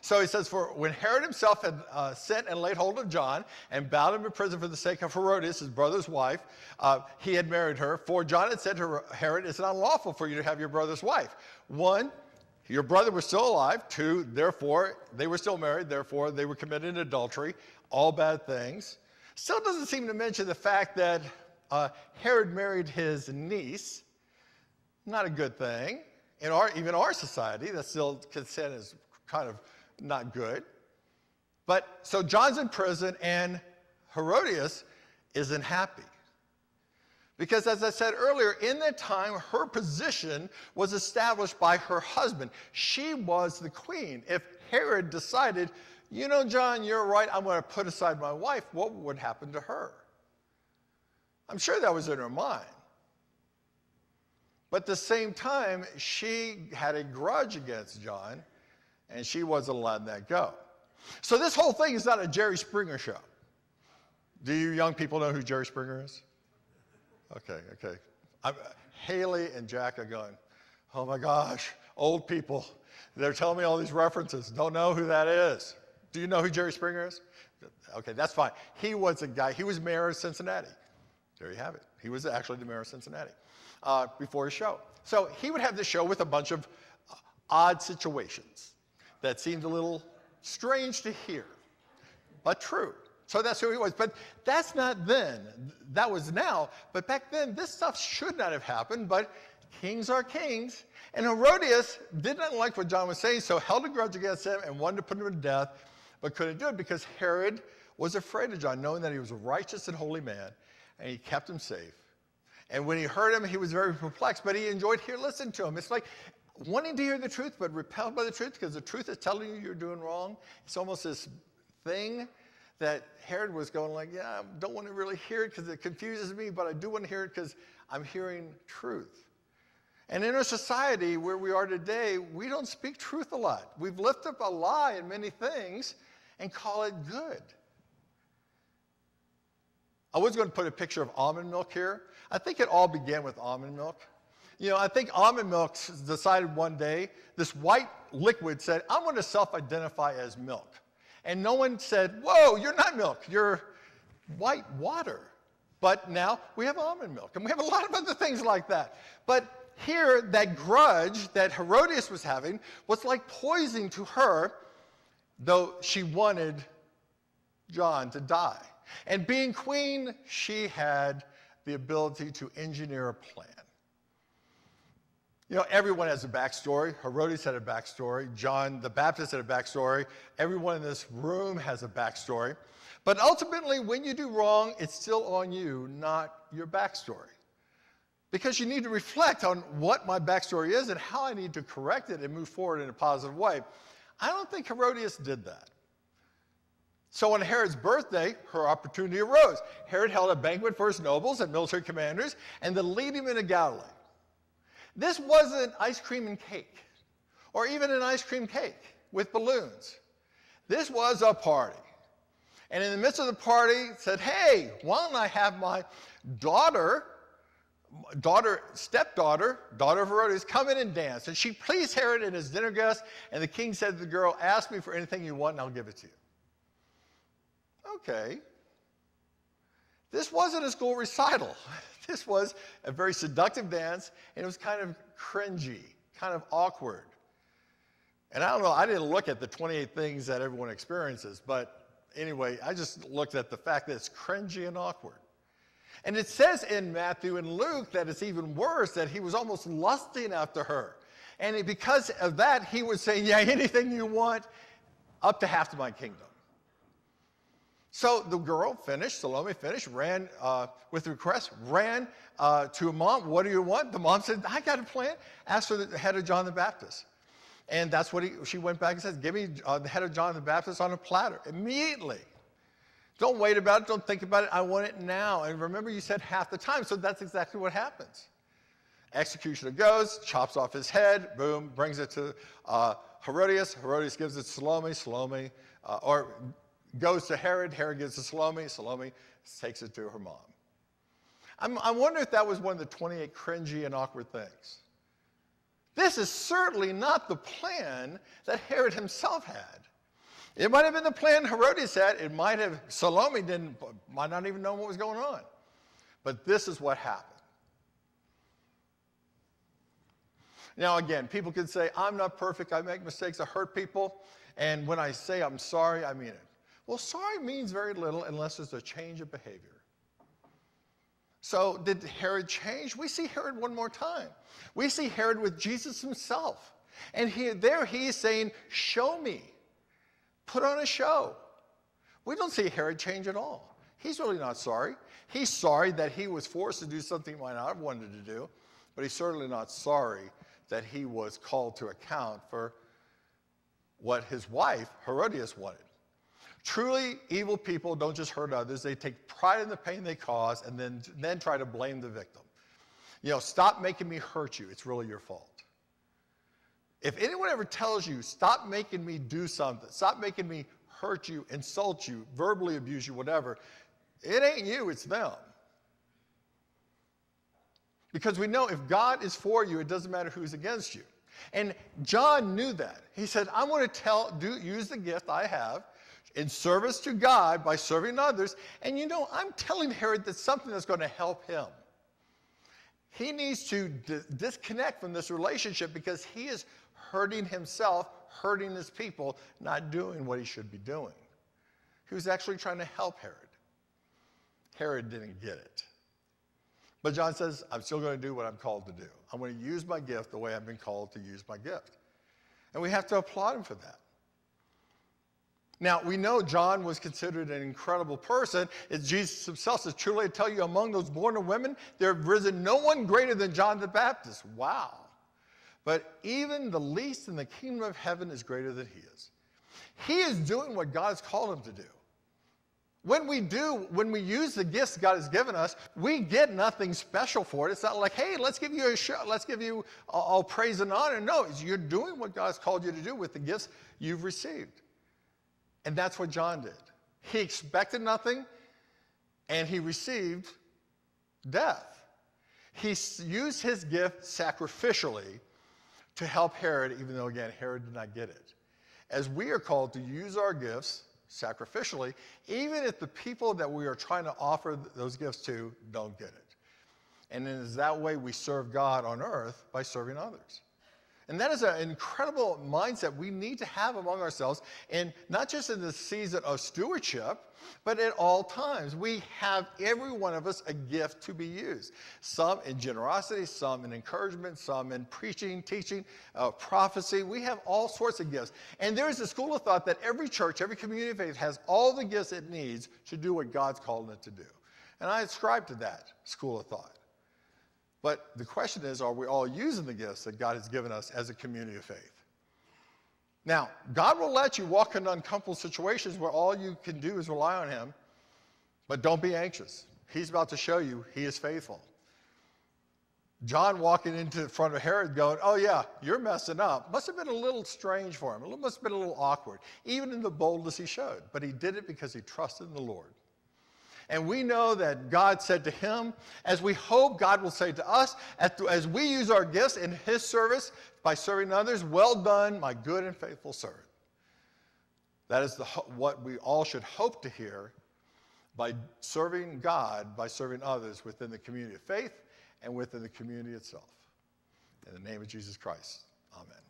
So he says, For when Herod himself had uh, sent and laid hold of John and bound him in prison for the sake of Herodias, his brother's wife, uh, he had married her. For John had said to Herod, It's not lawful for you to have your brother's wife. One, your brother was still alive. Two, therefore, they were still married. Therefore, they were committing adultery. All bad things. Still doesn't seem to mention the fact that uh, Herod married his niece. Not a good thing. In our, even our society, that's still consent is kind of not good. But so John's in prison, and Herodias isn't happy. Because, as I said earlier, in that time, her position was established by her husband. She was the queen. If Herod decided, you know, John, you're right, I'm going to put aside my wife, what would happen to her? I'm sure that was in her mind. But at the same time, she had a grudge against John, and she wasn't letting that go. So, this whole thing is not a Jerry Springer show. Do you young people know who Jerry Springer is? Okay, okay. I'm, Haley and Jack are going, oh my gosh, old people. They're telling me all these references. Don't know who that is. Do you know who Jerry Springer is? Okay, that's fine. He was a guy, he was mayor of Cincinnati. There you have it. He was actually the mayor of Cincinnati uh, before his show. So he would have this show with a bunch of uh, odd situations that seemed a little strange to hear, but true. So that's who he was. But that's not then. That was now. But back then, this stuff should not have happened. But kings are kings. And Herodias did not like what John was saying, so held a grudge against him and wanted to put him to death, but couldn't do it because Herod was afraid of John, knowing that he was a righteous and holy man, and he kept him safe. And when he heard him, he was very perplexed, but he enjoyed hearing, listening to him. It's like wanting to hear the truth, but repelled by the truth because the truth is telling you you're doing wrong. It's almost this thing that Herod was going like, yeah, I don't want to really hear it because it confuses me, but I do want to hear it because I'm hearing truth. And in our society where we are today, we don't speak truth a lot. We've lifted up a lie in many things and call it good. I was going to put a picture of almond milk here. I think it all began with almond milk. You know, I think almond milk decided one day, this white liquid said, I'm going to self identify as milk. And no one said, Whoa, you're not milk, you're white water. But now we have almond milk, and we have a lot of other things like that. But here, that grudge that Herodias was having was like poison to her, though she wanted John to die. And being queen, she had the ability to engineer a plan. You know, everyone has a backstory. Herodias had a backstory. John the Baptist had a backstory. Everyone in this room has a backstory. But ultimately, when you do wrong, it's still on you, not your backstory. Because you need to reflect on what my backstory is and how I need to correct it and move forward in a positive way. I don't think Herodias did that. So on Herod's birthday, her opportunity arose. Herod held a banquet for his nobles and military commanders and to lead him into Galilee. This wasn't ice cream and cake, or even an ice cream cake with balloons. This was a party. And in the midst of the party, said, Hey, why don't I have my daughter, daughter, stepdaughter, daughter of Herodias, come in and dance? And she pleased Herod and his dinner guests. And the king said to the girl, Ask me for anything you want, and I'll give it to you. Okay. This wasn't a school recital. This was a very seductive dance, and it was kind of cringy, kind of awkward. And I don't know, I didn't look at the 28 things that everyone experiences, but anyway, I just looked at the fact that it's cringy and awkward. And it says in Matthew and Luke that it's even worse, that he was almost lusting after her. And because of that, he was saying, Yeah, anything you want, up to half of my kingdom. So the girl finished, Salome finished, ran uh, with the request, ran uh, to a mom. What do you want? The mom said, I got a plan. Asked for the head of John the Baptist. And that's what he, she went back and said, Give me uh, the head of John the Baptist on a platter immediately. Don't wait about it. Don't think about it. I want it now. And remember, you said half the time. So that's exactly what happens. Executioner goes, chops off his head, boom, brings it to uh, Herodias. Herodias gives it to Salome. Salome, uh, or goes to Herod. Herod gives to Salome. Salome takes it to her mom. I'm, I wonder if that was one of the 28 cringy and awkward things. This is certainly not the plan that Herod himself had. It might have been the plan Herodias had. It might have, Salome didn't, might not even know what was going on. But this is what happened. Now, again, people could say, I'm not perfect. I make mistakes. I hurt people. And when I say I'm sorry, I mean it. Well, sorry means very little unless there's a change of behavior. So, did Herod change? We see Herod one more time. We see Herod with Jesus himself. And he, there he is saying, Show me. Put on a show. We don't see Herod change at all. He's really not sorry. He's sorry that he was forced to do something he might not have wanted to do, but he's certainly not sorry that he was called to account for what his wife, Herodias, wanted. Truly evil people don't just hurt others, they take pride in the pain they cause and then, then try to blame the victim. You know, stop making me hurt you. It's really your fault. If anyone ever tells you, stop making me do something, stop making me hurt you, insult you, verbally abuse you, whatever, it ain't you, it's them. Because we know if God is for you, it doesn't matter who's against you. And John knew that. He said, I'm going to tell, do, use the gift I have in service to God by serving others. And you know, I'm telling Herod that something that's going to help him. He needs to disconnect from this relationship because he is hurting himself, hurting his people, not doing what he should be doing. He was actually trying to help Herod. Herod didn't get it. But John says, I'm still going to do what I'm called to do. I'm going to use my gift the way I've been called to use my gift. And we have to applaud him for that. Now, we know John was considered an incredible person. As Jesus himself says, Truly I tell you, among those born of women, there have risen no one greater than John the Baptist. Wow. But even the least in the kingdom of heaven is greater than he is. He is doing what God has called him to do. When we do, when we use the gifts God has given us, we get nothing special for it. It's not like, hey, let's give you a show, let's give you all praise and honor. No, you're doing what God's called you to do with the gifts you've received. And that's what John did. He expected nothing and he received death. He used his gift sacrificially to help Herod, even though, again, Herod did not get it. As we are called to use our gifts sacrificially, even if the people that we are trying to offer those gifts to don't get it. And it is that way we serve God on earth by serving others. And that is an incredible mindset we need to have among ourselves, and not just in the season of stewardship, but at all times. We have, every one of us, a gift to be used. Some in generosity, some in encouragement, some in preaching, teaching, uh, prophecy. We have all sorts of gifts. And there is a school of thought that every church, every community of faith has all the gifts it needs to do what God's called it to do. And I ascribe to that school of thought. But the question is are we all using the gifts that God has given us as a community of faith? Now, God will let you walk in uncomfortable situations where all you can do is rely on Him, but don't be anxious. He's about to show you He is faithful. John walking into the front of Herod going, Oh, yeah, you're messing up. Must have been a little strange for him. It must have been a little awkward, even in the boldness he showed. But he did it because he trusted in the Lord. And we know that God said to him, as we hope God will say to us, as, we use our gifts in his service by serving others, well done, my good and faithful servant. That is the, what we all should hope to hear by serving God, by serving others within the community of faith and within the community itself. In the name of Jesus Christ, amen.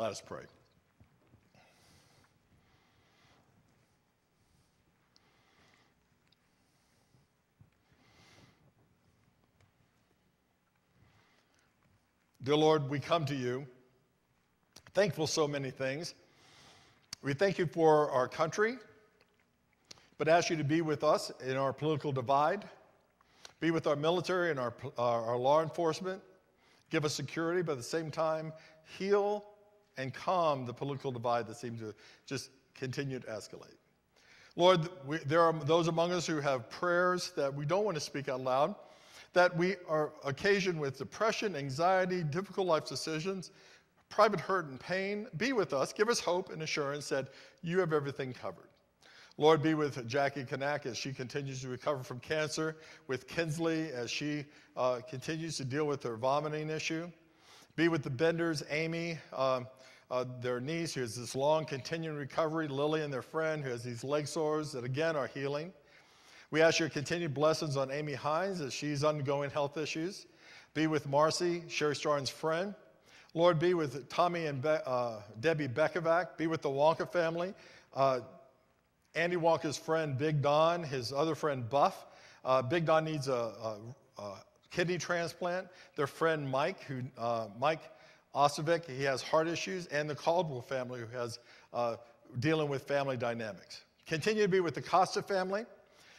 Let us pray. Dear Lord, we come to you thankful so many things. We thank you for our country, but ask you to be with us in our political divide, be with our military and our, our, our law enforcement, give us security, but at the same time, heal and calm the political divide that seems to just continue to escalate. Lord, we, there are those among us who have prayers that we don't want to speak out loud, that we are occasioned with depression, anxiety, difficult life decisions, private hurt and pain. Be with us. Give us hope and assurance that you have everything covered. Lord, be with Jackie Kanak as she continues to recover from cancer, with Kinsley as she uh, continues to deal with her vomiting issue. Be with the Benders, Amy, uh, uh, their niece who has this long continuing recovery, Lily and their friend who has these leg sores that again are healing. We ask your continued blessings on Amy Hines as she's undergoing health issues. Be with Marcy, Sherry Starnes' friend. Lord, be with Tommy and Be- uh, Debbie Beckovac. Be with the Wonka family. Uh, Andy Wonka's friend, Big Don, his other friend, Buff. Uh, Big Don needs a, a, a, kidney transplant. Their friend, Mike, who uh, Mike Osovic, he has heart issues, and the Caldwell family, who has uh, dealing with family dynamics. Continue to be with the Costa family.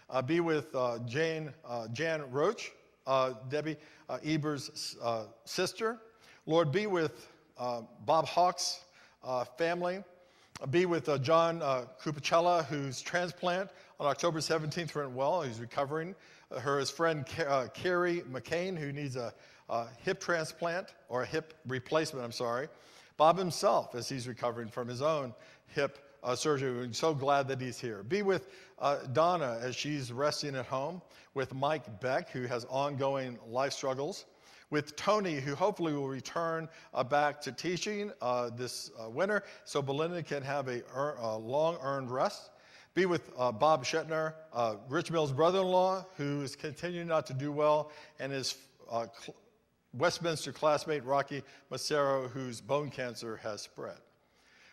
Uh, be with uh, Jane, uh, Jan Roach, uh, Debbie uh, Eber's sister. Lord, be with Bob Hawk's family. Be with John uh, whose transplant on October 17th went well. He's recovering. her his friend Carrie McCain, who needs a a hip transplant or a hip replacement, I'm sorry. Bob himself, as he's recovering from his own hip uh, surgery. We're so glad that he's here. Be with uh, Donna as she's resting at home, with Mike Beck, who has ongoing life struggles, with Tony, who hopefully will return uh, back to teaching uh, this uh, winter so Belinda can have a, a long earned rest. Be with uh, Bob Shetner, Rich Mills' brother in law, who is continuing not to do well and is cl- Westminster classmate Rocky Macero, whose bone cancer has spread.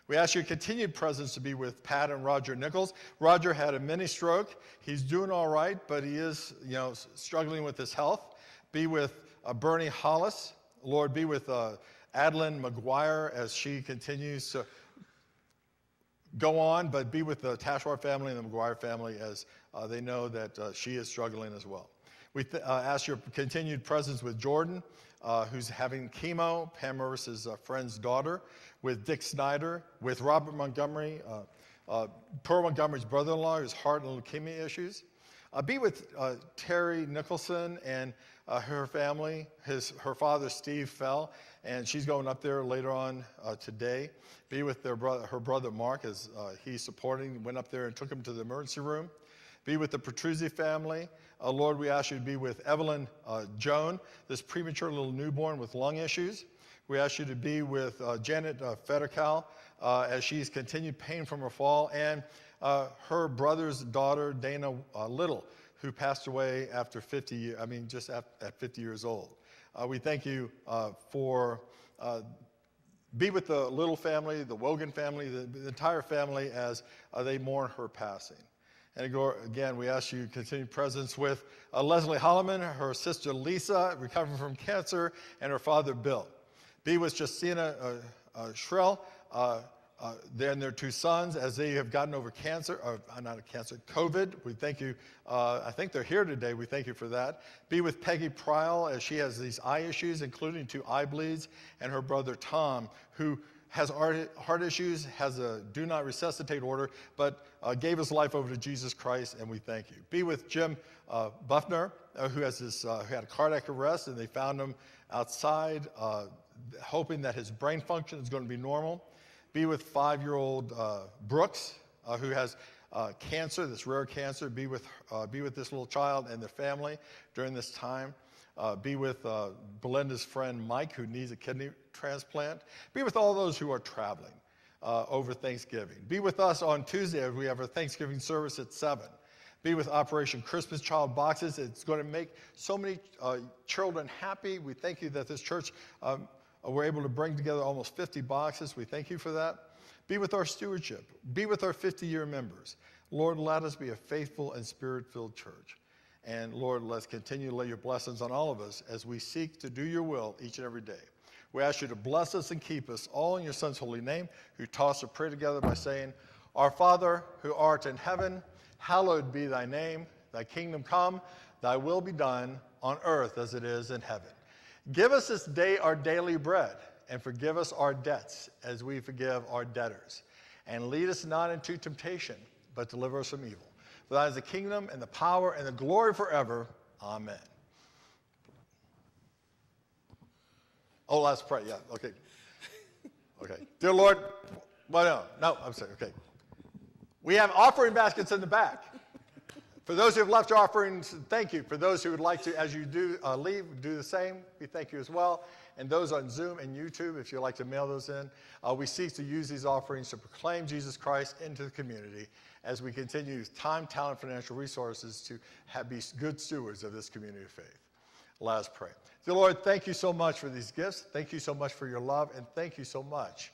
We ask your continued presence to be with Pat and Roger Nichols. Roger had a mini stroke. He's doing all right, but he is, you know, struggling with his health. Be with uh, Bernie Hollis. Lord, be with uh, Adeline McGuire as she continues to go on, but be with the Tashwar family and the McGuire family as uh, they know that uh, she is struggling as well. We uh, ask your continued presence with Jordan, uh, who's having chemo, Pam Mervis's uh, friend's daughter, with Dick Snyder, with Robert Montgomery, uh, uh, Pearl Montgomery's brother-in-law, who's heart and leukemia issues. Be with uh, Terry Nicholson and uh, her family. His, her father, Steve, fell, and she's going up there later on today. Be with their brother, her brother, Mark, as he's supporting, went up there and took him to the emergency room. Be with the Petruzzi family. Uh, Lord, we ask you to be with Evelyn uh, Joan, this premature little newborn with lung issues. We ask you to be with uh, Janet uh, Federcal uh, as she's continued pain from her fall, and uh, her brother's daughter, Dana uh, Little, who passed away after 50 years, I mean, just at, at 50 years old. We thank you for be with the little family, the Wogan family, the, the entire family as they mourn her passing. And again, we ask you to continue presence with uh, Leslie Holloman, her sister Lisa, recovering from cancer, and her father Bill. Be with Justina uh, uh, Shrell, uh, and their two sons as they have gotten over cancer, or uh, not cancer, COVID. We thank you. Uh, I think they're here today. We thank you for that. Be with Peggy Pryl as she has these eye issues, including two eye bleeds, and her brother Tom, who has heart issues, has a do not resuscitate order, but uh, gave his life over to Jesus Christ, and we thank you. Be with Jim uh, Buffner, uh, who has this, uh, who had a cardiac arrest, and they found him outside, uh, hoping that his brain function is going to be normal. Be with five-year-old uh, Brooks, uh, who has cancer, this rare cancer. Be with, be with this little child and their family during this time. Uh, be with uh, Belinda's friend Mike, who needs a kidney transplant. Be with all those who are traveling uh, over Thanksgiving. Be with us on Tuesday as we have our Thanksgiving service at 7. Be with Operation Christmas Child Boxes. It's going to make so many uh, children happy. We thank you that this church um, we're able to bring together almost 50 boxes. We thank you for that. Be with our stewardship. Be with our 50 year members. Lord, let us be a faithful and spirit filled church. And Lord, let's continue to lay your blessings on all of us as we seek to do your will each and every day. We ask you to bless us and keep us all in your Son's holy name, who taught us to pray together by saying, Our Father, who art in heaven, hallowed be thy name. Thy kingdom come, thy will be done on earth as it is in heaven. Give us this day our daily bread, and forgive us our debts as we forgive our debtors. And lead us not into temptation, but deliver us from evil. For thine is the kingdom, and the power, and the glory forever. Amen. Oh, let's pray. Yeah, okay. Okay. Dear Lord, well, no, no, I'm sorry. Okay. We have offering baskets in the back. For those who have left your offerings, thank you. For those who would like to, as you do uh, leave, do the same, we thank you as well. And those on Zoom and YouTube, if you'd like to mail those in, uh, we seek to use these offerings to proclaim Jesus Christ into the community as we continue time, talent, financial resources to have, be good stewards of this community of faith. Let us pray. Dear Lord, thank you so much for these gifts. Thank you so much for your love, and thank you so much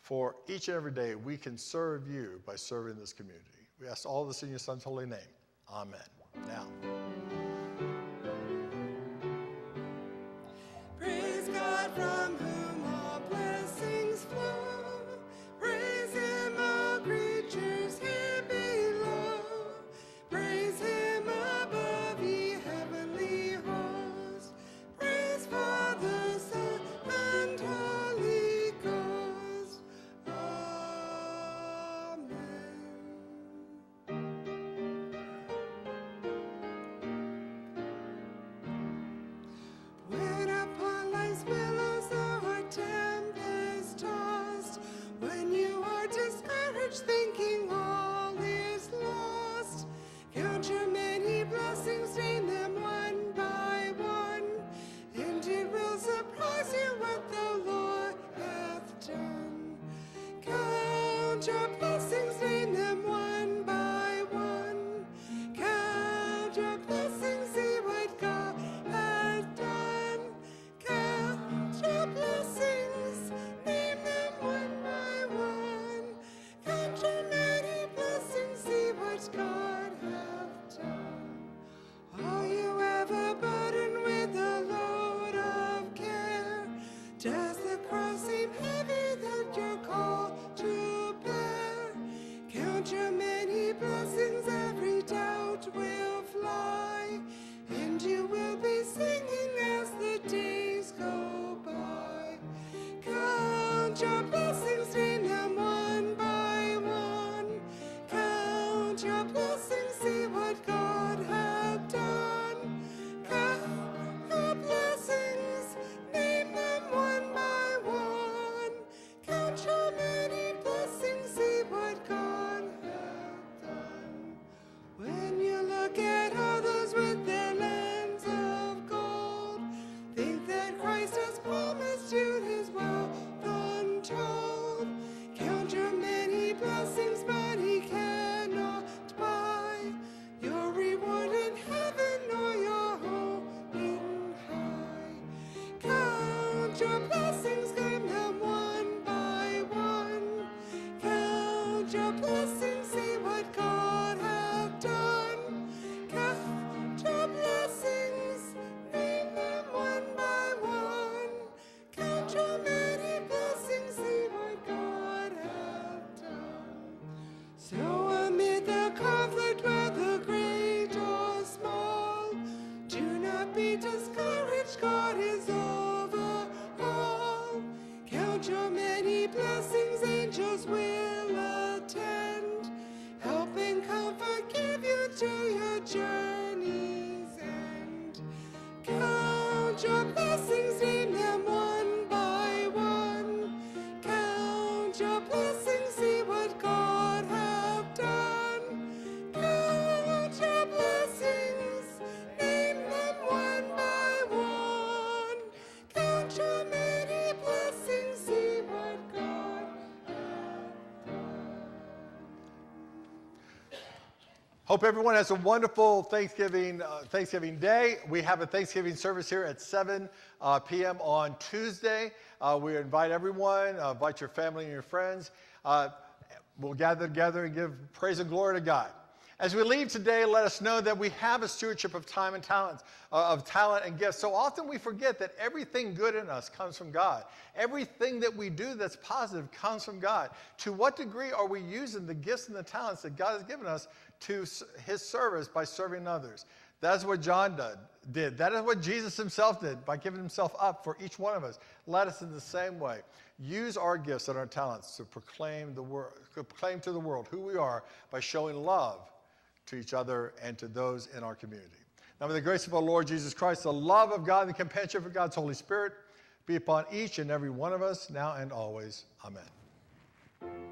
for each and every day we can serve you by serving this community. We ask all this in your Son's holy name. Amen. Now.
Praise God from whom your blessing, see what God have done. Count your blessings, name them one by one. Count your many blessings, see what God have done.
Hope everyone has a wonderful Thanksgiving uh, Thanksgiving day. We have a Thanksgiving service here at 7 uh, p.m. on Tuesday. Uh, we invite everyone, uh, invite your family and your friends. Uh, we'll gather together and give praise and glory to God. As we leave today, let us know that we have a stewardship of time and talents, uh, of talent and gifts. So often we forget that everything good in us comes from God. Everything that we do that's positive comes from God. To what degree are we using the gifts and the talents that God has given us to his service by serving others? That's what John did. That is what Jesus himself did by giving himself up for each one of us. Let us in the same way use our gifts and our talents to proclaim the word, proclaim to the world who we are by showing love to each other and to those in our community. Now, may the grace of our Lord Jesus Christ, the love of God, and the companionship of God's Holy Spirit be upon each and every one of us now and always. Amen.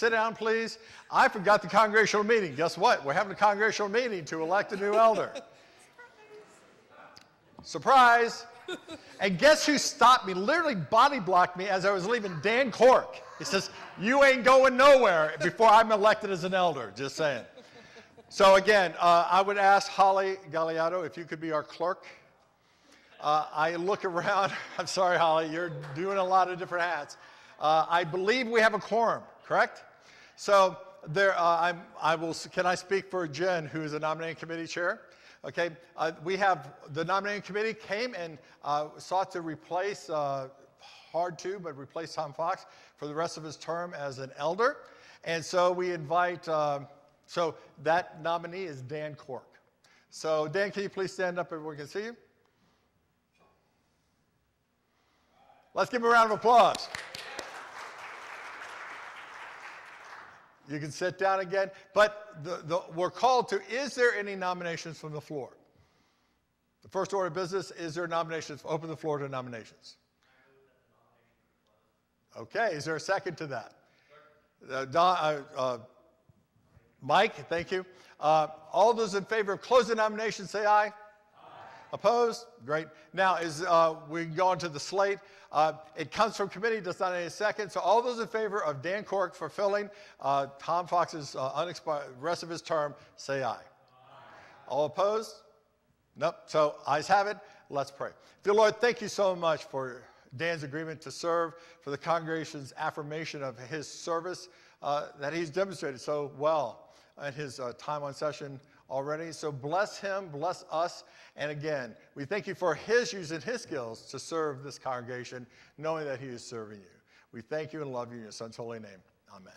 Sit down, please. I forgot the congregational meeting. Guess what? We're having a congregational meeting to elect a new elder. Surprise. And guess who stopped me? Literally body blocked me as I was leaving. Dan Cork. He says, You ain't going nowhere before I'm elected as an elder. Just saying. So, again, uh, I would ask Holly Galliato if you could be our clerk. Uh, I look around. I'm sorry, Holly, you're doing a lot of different hats. Uh, I believe we have a quorum correct? So there, uh, i will, can I speak for Jen, who is the nominating committee chair? Okay, uh, we have, the nominating committee came and uh, sought to replace, uh, hard to, but replace Tom Fox for the rest of his term as an elder. And so we invite, uh, so that nominee is Dan Cork. So Dan, can you please stand up, everyone can see you? Let's give him a round of applause. You can sit down again. But the, the, we're called to is there any nominations from the floor? The first order of business is there nominations? Open the floor to nominations. Okay, is there a second to that? Uh, Don, uh, uh, Mike, thank you. Uh, all those in favor of closing nominations say aye. Opposed? Great. Now, as uh, we go on to the slate, uh, it comes from committee, does not need a second. So, all those in favor of Dan Cork fulfilling uh, Tom Fox's uh, unexpired rest of his term, say aye. aye. All opposed? Nope. So, ayes have it. Let's pray. Dear Lord, thank you so much for Dan's agreement to serve, for the congregation's affirmation of his service uh, that he's demonstrated so well in his uh, time on session already. So bless him, bless us. And again, we thank you for his using his skills to serve this congregation, knowing that he is serving you. We thank you and love you in your son's holy name. Amen.